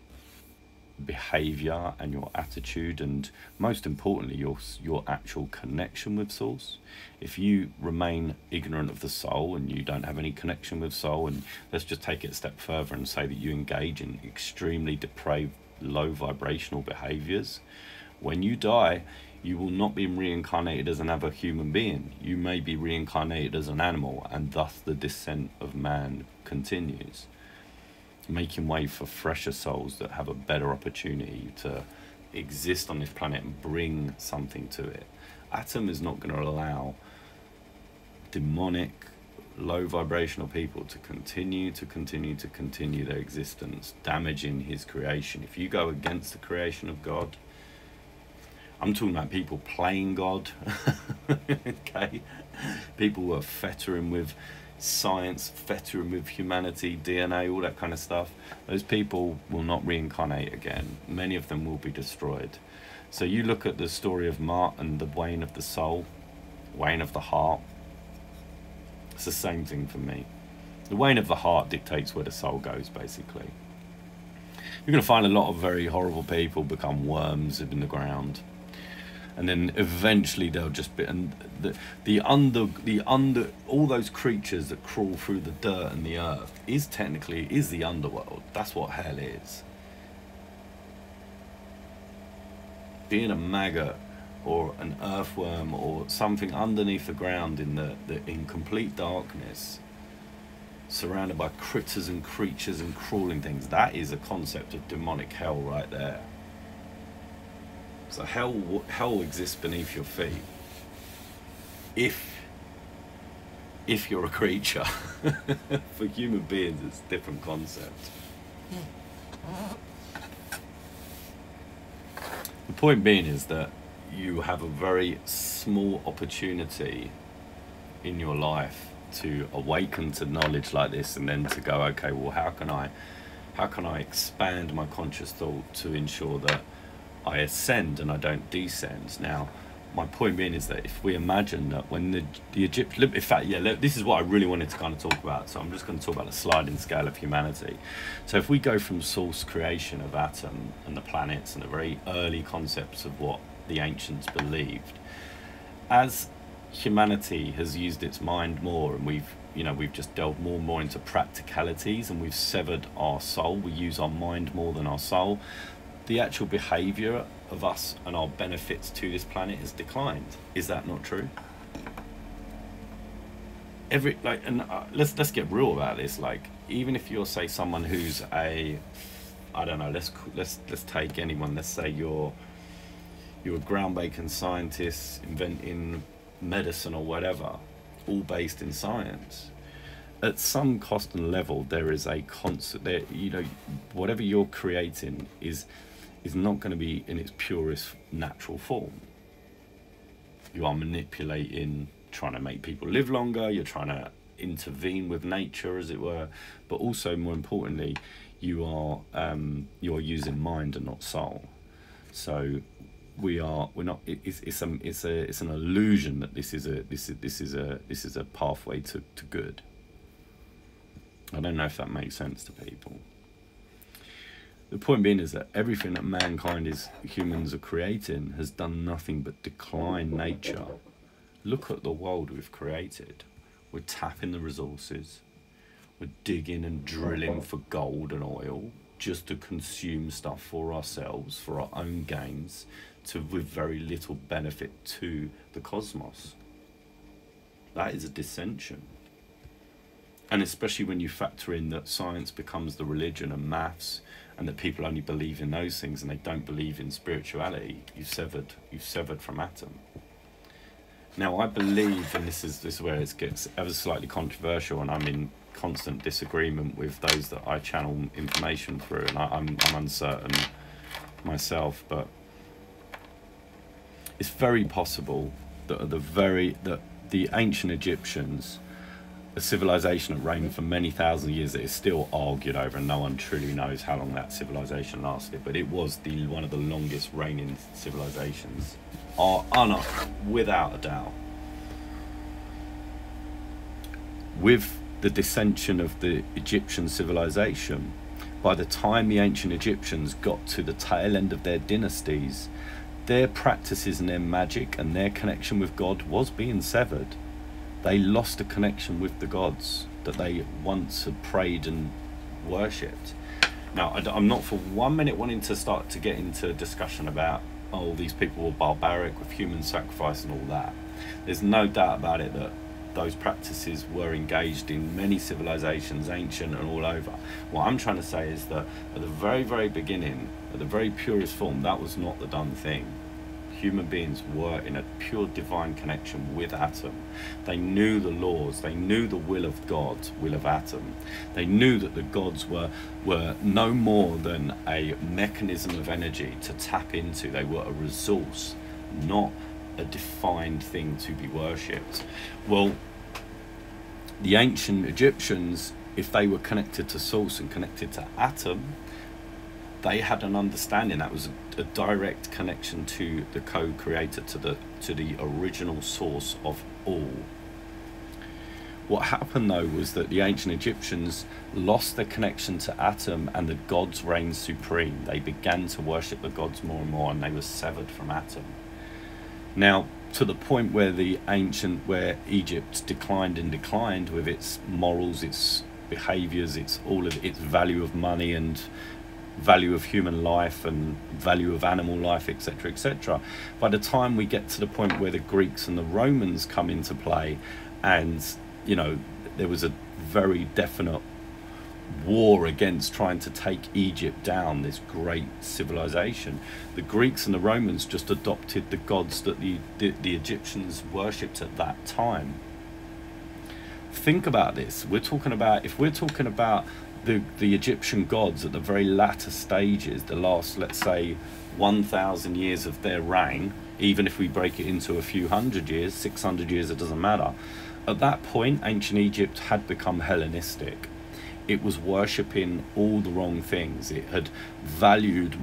behavior and your attitude and most importantly your your actual connection with source if you remain ignorant of the soul and you don't have any connection with soul and let's just take it a step further and say that you engage in extremely depraved low vibrational behaviors, when you die, you will not be reincarnated as another human being. You may be reincarnated as an animal, and thus the descent of man continues, making way for fresher souls that have a better opportunity to exist on this planet and bring something to it. Atum is not going to allow demonic, low vibrational people to continue to continue to continue their existence, damaging his creation. If you go against the creation of God, I'm talking about people playing God, okay? People who are fettering with science, fettering with humanity, DNA, all that kind of stuff. Those people will not reincarnate again. Many of them will be destroyed. So you look at the story of Ma'at and the wane of the soul, wane of the heart. It's the same thing for me. The wane of the heart dictates where the soul goes, basically. You're going to find a lot of very horrible people become worms in the ground and then eventually they'll just be and the the under the under all those creatures that crawl through the dirt and the earth is technically is the underworld. That's what hell is. Being a maggot or an earthworm or something underneath the ground in the, the in complete darkness surrounded by critters and creatures and crawling things that is a concept of demonic hell right there so hell, hell exists beneath your feet. If, if you're a creature, for human beings, it's a different concept. The point being is that you have a very small opportunity in your life to awaken to knowledge like this and then to go okay well how can i how can i expand my conscious thought to ensure that I ascend and I don't descend. Now, my point being is that if we imagine that when the the Egyptian, in fact, yeah, this is what I really wanted to kind of talk about. So I'm just going to talk about the sliding scale of humanity. So if we go from source creation of Atum and the planets and the very early concepts of what the ancients believed, as humanity has used its mind more and we've you know we've just delved more and more into practicalities and we've severed our soul we use our mind more than our soul the actual behavior of us and our benefits to this planet has declined. Is that not true? Every like, and uh, let's let's get real about this. Like, even if you're say someone who's a, I don't know. Let's let's let's take anyone. Let's say you're you're a groundbreaking scientist inventing medicine or whatever, all based in science. At some cost and level, there is a constant. There, you know, whatever you're creating is is not going to be in its purest natural form. You are manipulating, trying to make people live longer, you're trying to intervene with nature, as it were, but also, more importantly, you are um, you are using mind and not soul. So we are we're not it's it's a it's a it's an illusion that this is a this is this is a this is a pathway to, to good. I don't know if that makes sense to people. The point being is that everything that mankind is humans are creating has done nothing but decline nature. Look at the world we've created. We're tapping the resources. We're digging and drilling for gold and oil just to consume stuff for ourselves, for our own gains, to with very little benefit to the cosmos. That is a dissension. And especially when you factor in that science becomes the religion and maths and that people only believe in those things and they don't believe in spirituality, you've severed you've severed from Atum. Now I believe, and this is this is where it gets ever slightly controversial, and I'm in constant disagreement with those that I channel information through, and I, I'm I'm uncertain myself, but it's very possible that the very that the ancient Egyptians a civilization that reigned for many thousand years that is still argued over, and no one truly knows how long that civilization lasted. But it was the one of the longest reigning civilizations, are uh, without a doubt. With the dissension of the Egyptian civilization, by the time the ancient Egyptians got to the tail end of their dynasties, their practices and their magic and their connection with God was being severed they lost a connection with the gods that they once had prayed and worshipped. Now, I'm not for one minute wanting to start to get into a discussion about, oh, these people were barbaric with human sacrifice and all that. There's no doubt about it that those practices were engaged in many civilizations, ancient and all over. What I'm trying to say is that at the very, very beginning, at the very purest form, that was not the done thing. Human beings were in a pure divine connection with Atum. They knew the laws, they knew the will of God, will of Atum. They knew that the gods were were no more than a mechanism of energy to tap into. They were a resource, not a defined thing to be worshipped. Well, the ancient Egyptians, if they were connected to source and connected to Atum, they had an understanding that was a, a direct connection to the co-creator, to the to the original source of all. What happened though was that the ancient Egyptians lost their connection to Atum and the gods reigned supreme. They began to worship the gods more and more and they were severed from Atum. Now, to the point where the ancient, where Egypt declined and declined with its morals, its behaviors, its all of its value of money and value of human life and value of animal life, etc., etc. By the time we get to the point where the Greeks and the Romans come into play, and you know there was a very definite war against trying to take Egypt down, this great civilization. The Greeks and the Romans just adopted the gods that the, the, the Egyptians worshipped at that time. Think about this. We're talking about, if we're talking about the, the Egyptian gods at the very latter stages, the last, let's say, 1,000 years of their reign, even if we break it into a few hundred years, 600 years, it doesn't matter. At that point, ancient Egypt had become Hellenistic it was worshipping all the wrong things. It had valued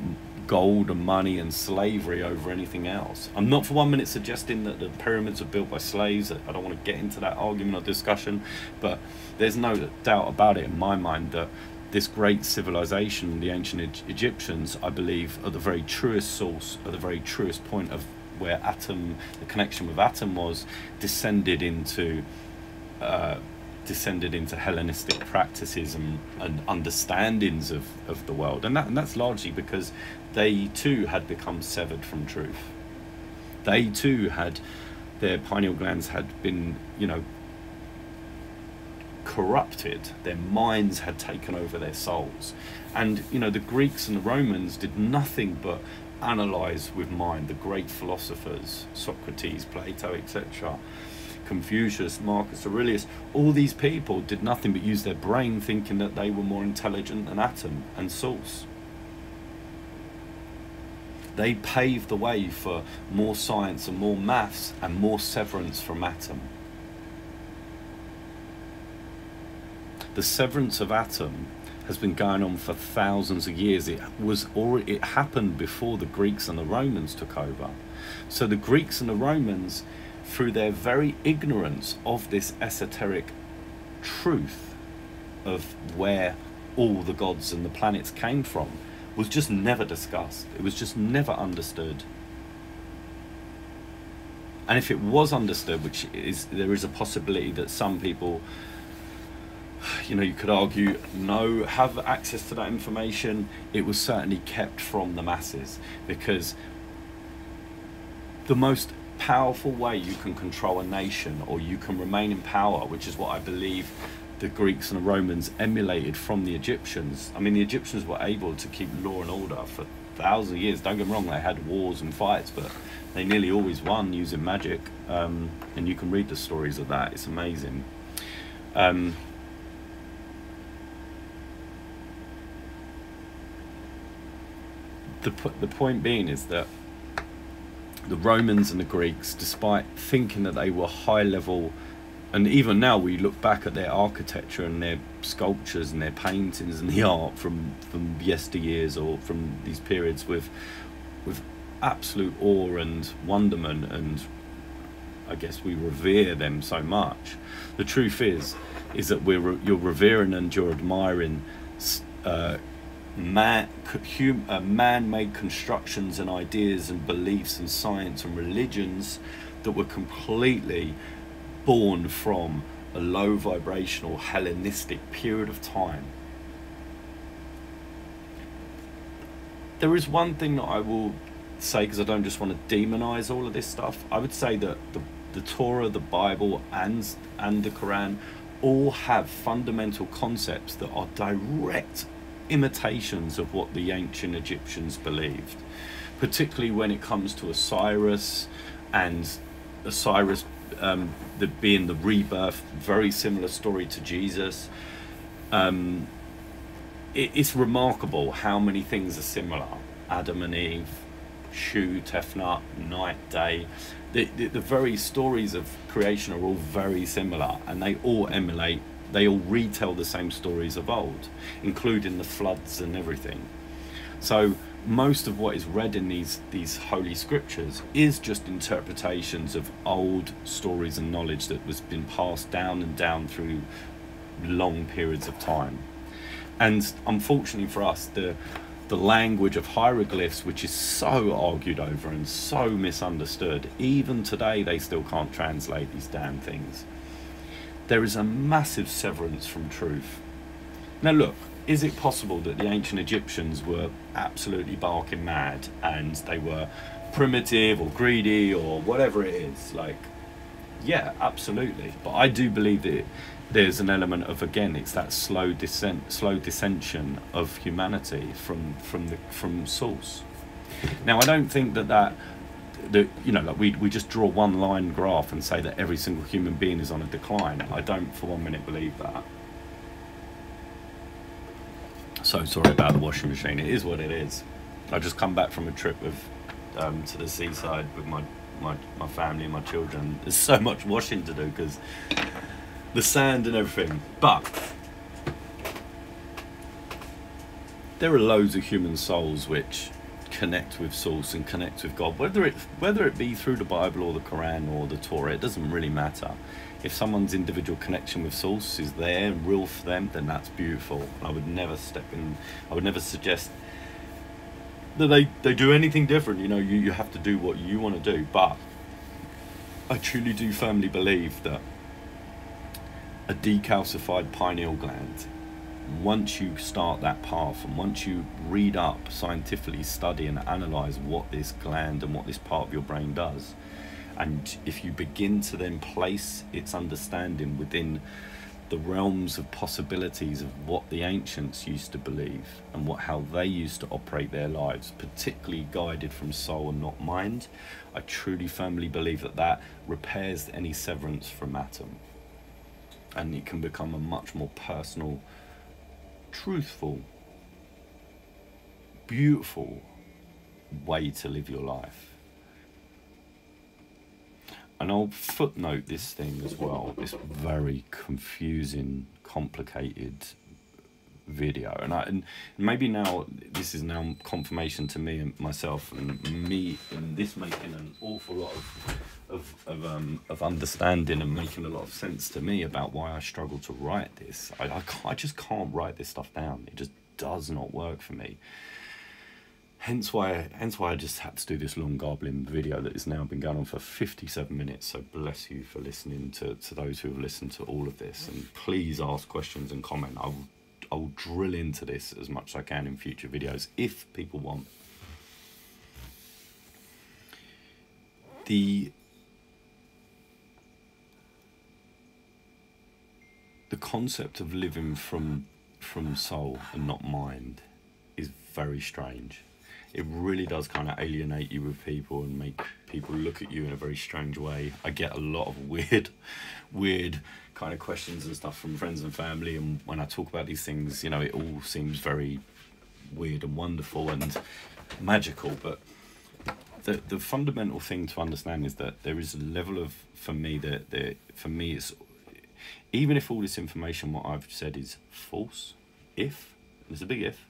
gold and money and slavery over anything else. I'm not for one minute suggesting that the pyramids were built by slaves. I don't want to get into that argument or discussion, but there's no doubt about it in my mind that this great civilization, the ancient Egyptians, I believe, are the very truest source, are the very truest point of where Atum, the connection with Atum was, descended into. Uh, descended into Hellenistic practices and, and understandings of, of the world. And, that, and that's largely because they too had become severed from truth. They too had, their pineal glands had been, you know, corrupted. Their minds had taken over their souls. And, you know, the Greeks and the Romans did nothing but analyze with mind the great philosophers, Socrates, Plato, etc Confucius, Marcus Aurelius, all these people did nothing but use their brain thinking that they were more intelligent than Atum and Source. They paved the way for more science and more maths and more severance from Atum. The severance of Atum has been going on for thousands of years. It was already, it happened before the Greeks and the Romans took over. So the Greeks and the Romans through their very ignorance of this esoteric truth of where all the gods and the planets came from was just never discussed. It was just never understood. And if it was understood, which is there is a possibility that some people you know, you could argue no have access to that information. It was certainly kept from the masses because the most powerful way you can control a nation or you can remain in power, which is what I believe the Greeks and the Romans emulated from the Egyptians. I mean, the Egyptians were able to keep law and order for thousands of years. Don't get me wrong, they had wars and fights, but they nearly always won using magic. Um, and you can read the stories of that, it's amazing. Um, the, the point being is that the Romans and the Greeks, despite thinking that they were high level, and even now we look back at their architecture and their sculptures and their paintings and the art from from yesteryears or from these periods with with absolute awe and wonderment and I guess we revere them so much. The truth is, is that we're you're revering and you're admiring uh, man, uh, man-made constructions and ideas and beliefs and science and religions that were completely born from a low vibrational Hellenistic period of time. There is one thing that I will say because I don't just want to demonize all of this stuff. I would say that the, the Torah, the Bible, and and the Quran all have fundamental concepts that are direct imitations of what the ancient Egyptians believed. particularly when it comes to Osiris and Osiris um, the, being the rebirth, very similar story to Jesus. Um, it, it's remarkable how many things are similar. Adam and Eve, Shu, Tefnut, night, day. The, the, the very stories of creation are all very similar and they all emulate, they all retell the same stories of old, including the floods and everything. So most of what is read in these these holy scriptures is just interpretations of old stories and knowledge that was been passed down and down through long periods of time. And unfortunately for us, the the language of hieroglyphs, which is so argued over and so misunderstood, even today they still can't translate these damn things. There is a massive severance from truth. Now, look, is it possible that the ancient Egyptians were absolutely barking mad and they were primitive or greedy or whatever it is? Like, yeah, absolutely. But I do believe that there's an element of again, it's that slow descent, slow dissension of humanity from from the from source. Now, I don't think that that that you know like we we just draw one line graph and say that every single human being is on a decline. I don't for one minute believe that. So sorry about the washing machine. It is what it is. I just come back from a trip with um, to the seaside with my, my my family and my children. There's so much washing to do because the sand and everything. But there are loads of human souls which connect with source and connect with God, whether it whether it be through the Bible or the Quran or the Torah, it doesn't really matter if someone's individual connection with source is there and real for them, then that's beautiful. I would never step in. I would never suggest that they they do anything different. You know, you you have to do what you want to do. But I truly do firmly believe that a decalcified pineal gland. Once you start that path and once you read up, scientifically study and analyze what this gland and what this part of your brain does, and if you begin to then place its understanding within the realms of possibilities of what the ancients used to believe and what how they used to operate their lives particularly guided from soul and not mind i truly firmly believe that that repairs any severance from Atum. And it can become a much more personal truthful beautiful way to live your life and I'll footnote this thing as well. This very confusing, complicated video, and I and maybe now this is now confirmation to me and myself and me and this making an awful lot of of of um of understanding and making a lot of sense to me about why I struggle to write this. I I, I just can't write this stuff down. It just does not work for me. Hence why hence why I just had to do this long goblin video that has now been going on for 57 minutes. So bless you for listening to, to those who have listened to all of this. And please ask questions and comment. I will, I will drill into this as much as I can in future videos if people want. The the concept of living from from soul and not mind is very strange it really does kind of alienate you with people and make people look at you in a very strange way. I get a lot of weird, weird kind of questions and stuff from friends and family, and when I talk about these things, you know, it all seems very weird and wonderful and magical. But the the fundamental thing to understand is that there is a level of for me that that for me it's even if all this information what I've said is false, if there's a big if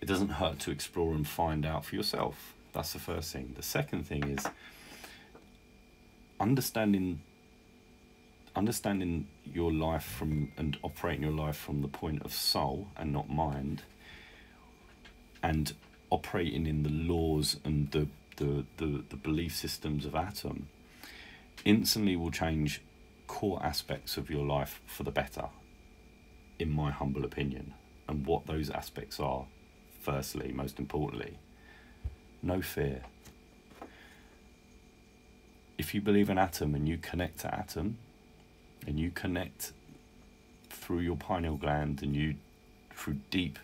it doesn't hurt to explore and find out for yourself. That's the first thing. The second thing is understanding understanding your life from and operating your life from the point of soul and not mind and operating in the laws and the the, the, the belief systems of Atum instantly will change core aspects of your life for the better in my humble opinion and what those aspects are firstly, most importantly, no fear. If you believe in Atum and you connect to Atum, and you connect through your pineal gland and you through deep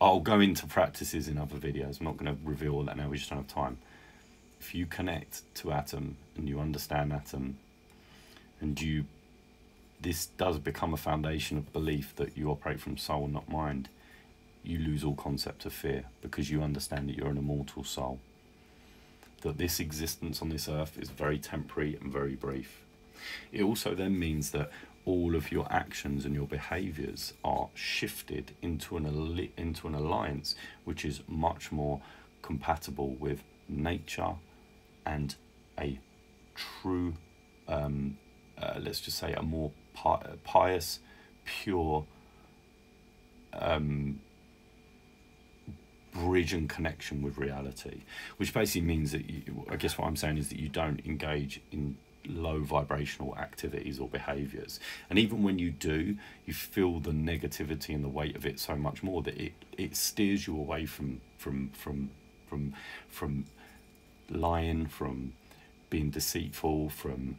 I'll go into practices in other videos. I'm not going to reveal all that now. We just don't have time. If you connect to Atum and you understand Atum, and you, this does become a foundation of belief that you operate from soul, not mind. You lose all concept of fear because you understand that you're an immortal soul. That this existence on this earth is very temporary and very brief. It also then means that all of your actions and your behaviors are shifted into an into an alliance which is much more compatible with nature and a true um, uh, let's just say a more pious pure um, bridge and connection with reality which basically means that you, i guess what i'm saying is that you don't engage in low vibrational activities or behaviors. And even when you do you feel the negativity and the weight of it so much more that it it steers you away from from from from from lying from being deceitful from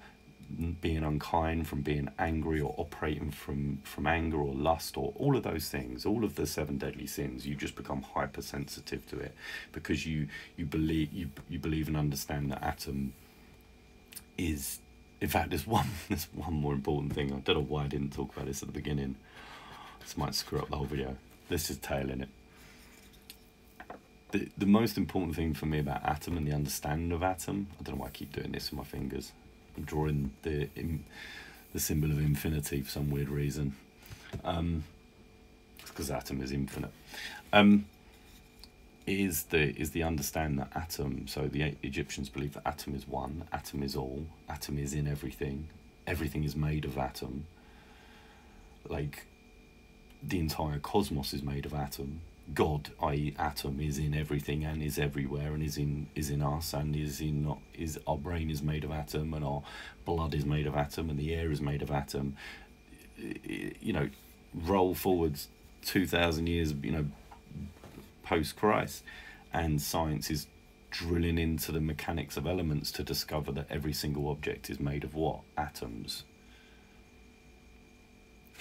being unkind from being angry or operating from from anger or lust or all of those things all of the seven deadly sins you just become hypersensitive to it because you you believe you you believe and understand that Atum is in fact there's one there's one more important thing. I don't know why I didn't talk about this at the beginning. This might screw up the whole video. This is tailing it. The, the most important thing for me about Atum and the understanding of Atum I don't know why I keep doing this with my fingers drawing the the symbol of infinity for some weird reason. Um, because Atum is infinite. Um, is the is the understand that Atum so the egyptians believe that Atum is one Atum is all Atum is in everything everything is made of Atum. Like the entire cosmos is made of Atum god i.e Atum is in everything and is everywhere and is in is in us and is in is our brain is made of Atum and our blood is made of Atum and the air is made of Atum you know roll forwards 2000 years you know post Christ, and science is drilling into the mechanics of elements to discover that every single object is made of what? Atoms.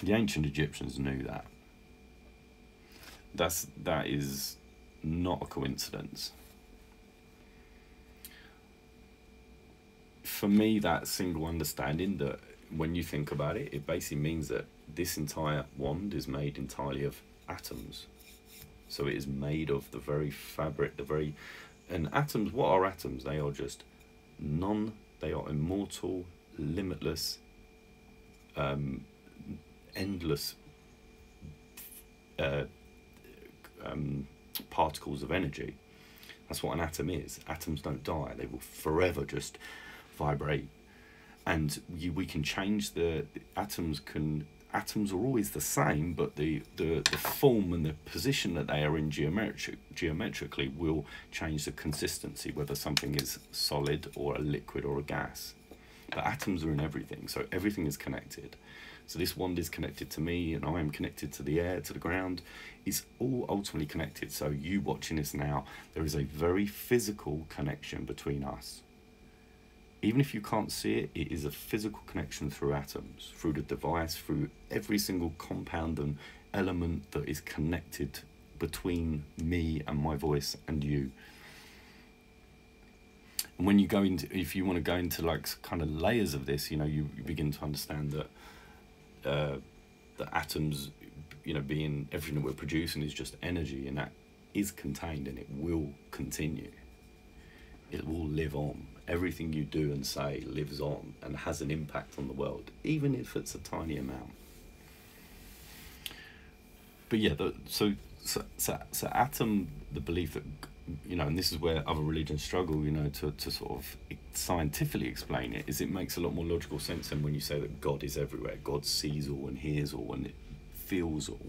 The ancient Egyptians knew that. That's that is not a coincidence. For me, that single understanding that when you think about it, it basically means that this entire wand is made entirely of atoms. So it is made of the very fabric, the very. And atoms, what are atoms? They are just non, they are immortal, limitless, um, endless uh, um, particles of energy. That's what an atom is. Atoms don't die, they will forever just vibrate. And you, we can change the, the atoms can atoms are always the same, but the, the, the form and the position that they are in geometric, geometrically will change the consistency, whether something is solid or a liquid or a gas. But atoms are in everything, so everything is connected. So this wand is connected to me, and I am connected to the air, to the ground. It's all ultimately connected. So you watching this now, there is a very physical connection between us even if you can't see it, it is a physical connection through atoms, through the device, through every single compound and element that is connected between me and my voice and you. And when you go into, if you want to go into like kind of layers of this, you know, you, you begin to understand that uh, the atoms, you know, being everything that we're producing is just energy, and that is contained and it will continue. It will live on everything you do and say lives on and has an impact on the world, even if it's a tiny amount. But yeah, the, so, so, so, so Atum, the belief that, you know, and this is where other religions struggle, you know, to, to sort of scientifically explain it, is it makes a lot more logical sense than when you say that God is everywhere. God sees all and hears all and it feels all.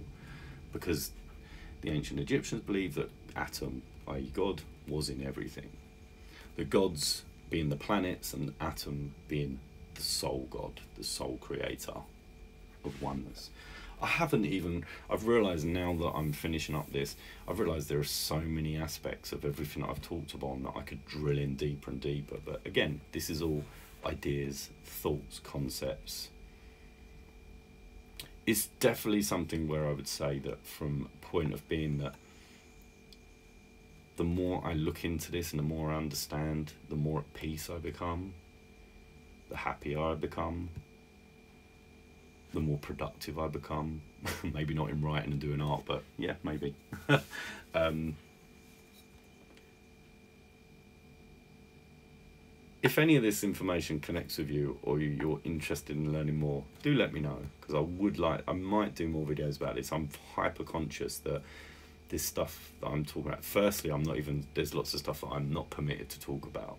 Because the ancient Egyptians believed that Atum, i.e., God, was in everything. The gods being the planets and Atum being the sole god, the sole creator of oneness. I haven't even, I've realised now that I'm finishing up this, I've realised there are so many aspects of everything that I've talked about that I could drill in deeper and deeper. But again, this is all ideas, thoughts, concepts. It's definitely something where I would say that from point of being that the more I look into this and the more I understand, the more at peace I become, the happier I become, the more productive I become. maybe not in writing and doing art, but yeah, maybe. um, if any of this information connects with you or you're interested in learning more, do let me know because I would like, I might do more videos about this. I'm hyper conscious that this stuff that I'm talking about, firstly, I'm not even, there's lots of stuff that I'm not permitted to talk about.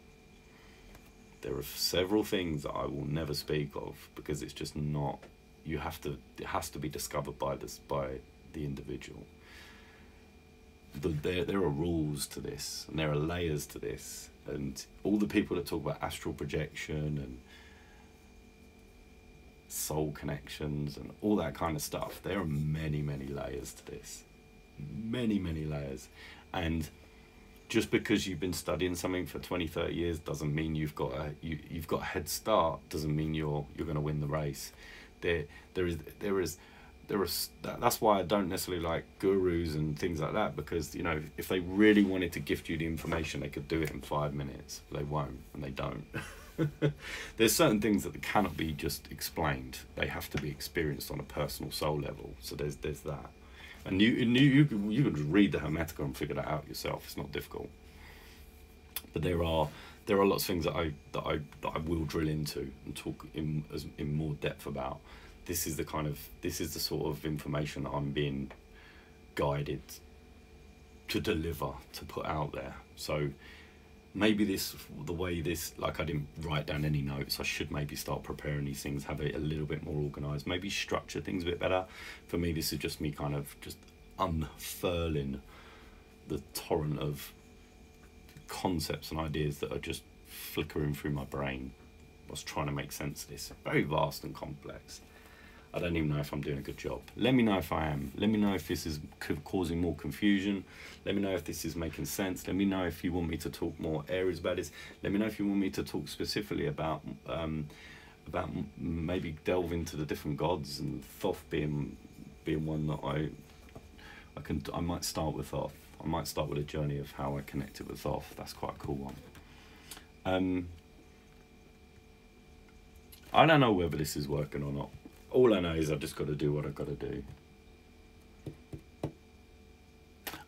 There are several things that I will never speak of because it's just not, you have to, it has to be discovered by this, by the individual. The, there, there are rules to this and there are layers to this and all the people that talk about astral projection and soul connections and all that kind of stuff there are many many layers to this. Many many layers. And just because you've been studying something for 20 30 years doesn't mean you've got a you, you've got a head start doesn't mean you're you're going to win the race there there is there is there are that's why I don't necessarily like gurus and things like that because you know if they really wanted to gift you the information they could do it in five minutes. They won't and they don't. There's certain things that cannot be just explained. They have to be experienced on a personal soul level. So there's there's that. And you you you, you can read the Hermetica and figure that out yourself. It's not difficult. But there are there are lots of things that I that I that I will drill into and talk in as in more depth about this is the kind of this is the sort of information that I'm being guided to deliver to put out there. So maybe this the way this like I didn't write down any notes. I should maybe start preparing these things, have it a little bit more organized, maybe structure things a bit better. For me, this is just me kind of just unfurling the torrent of concepts and ideas that are just flickering through my brain. I was trying to make sense of this. Very vast and complex. I don't even know if I'm doing a good job. Let me know if I am. Let me know if this is causing more confusion. Let me know if this is making sense. Let me know if you want me to talk more areas about this. Let me know if you want me to talk specifically about um, about maybe delve into the different gods and Thoth being being one that I I can I might start with Thoth. I might start with a journey of how I connected with Thoth. That's quite a cool one. Um, I don't know whether this is working or not all I know is I've just got to do what I've got to do.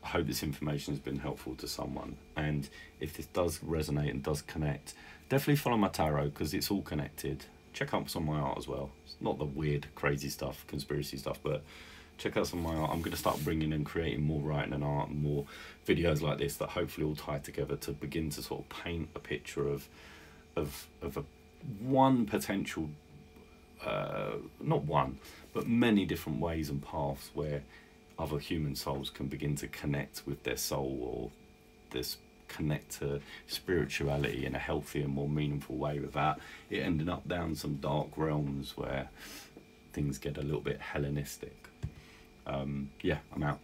I hope this information has been helpful to someone. And if this does resonate and does connect, definitely follow my tarot because it's all connected. Check out some of my art as well. It's not the weird, crazy stuff, conspiracy stuff, but check out some of my art. I'm going to start bringing and creating more writing and art and more videos like this that hopefully all tie together to begin to sort of paint a picture of, of, of a one potential uh, not one, but many different ways and paths where other human souls can begin to connect with their soul or this connect to spirituality in a healthier, more meaningful way without it ending up down some dark realms where things get a little bit Hellenistic. Um, yeah, I'm out.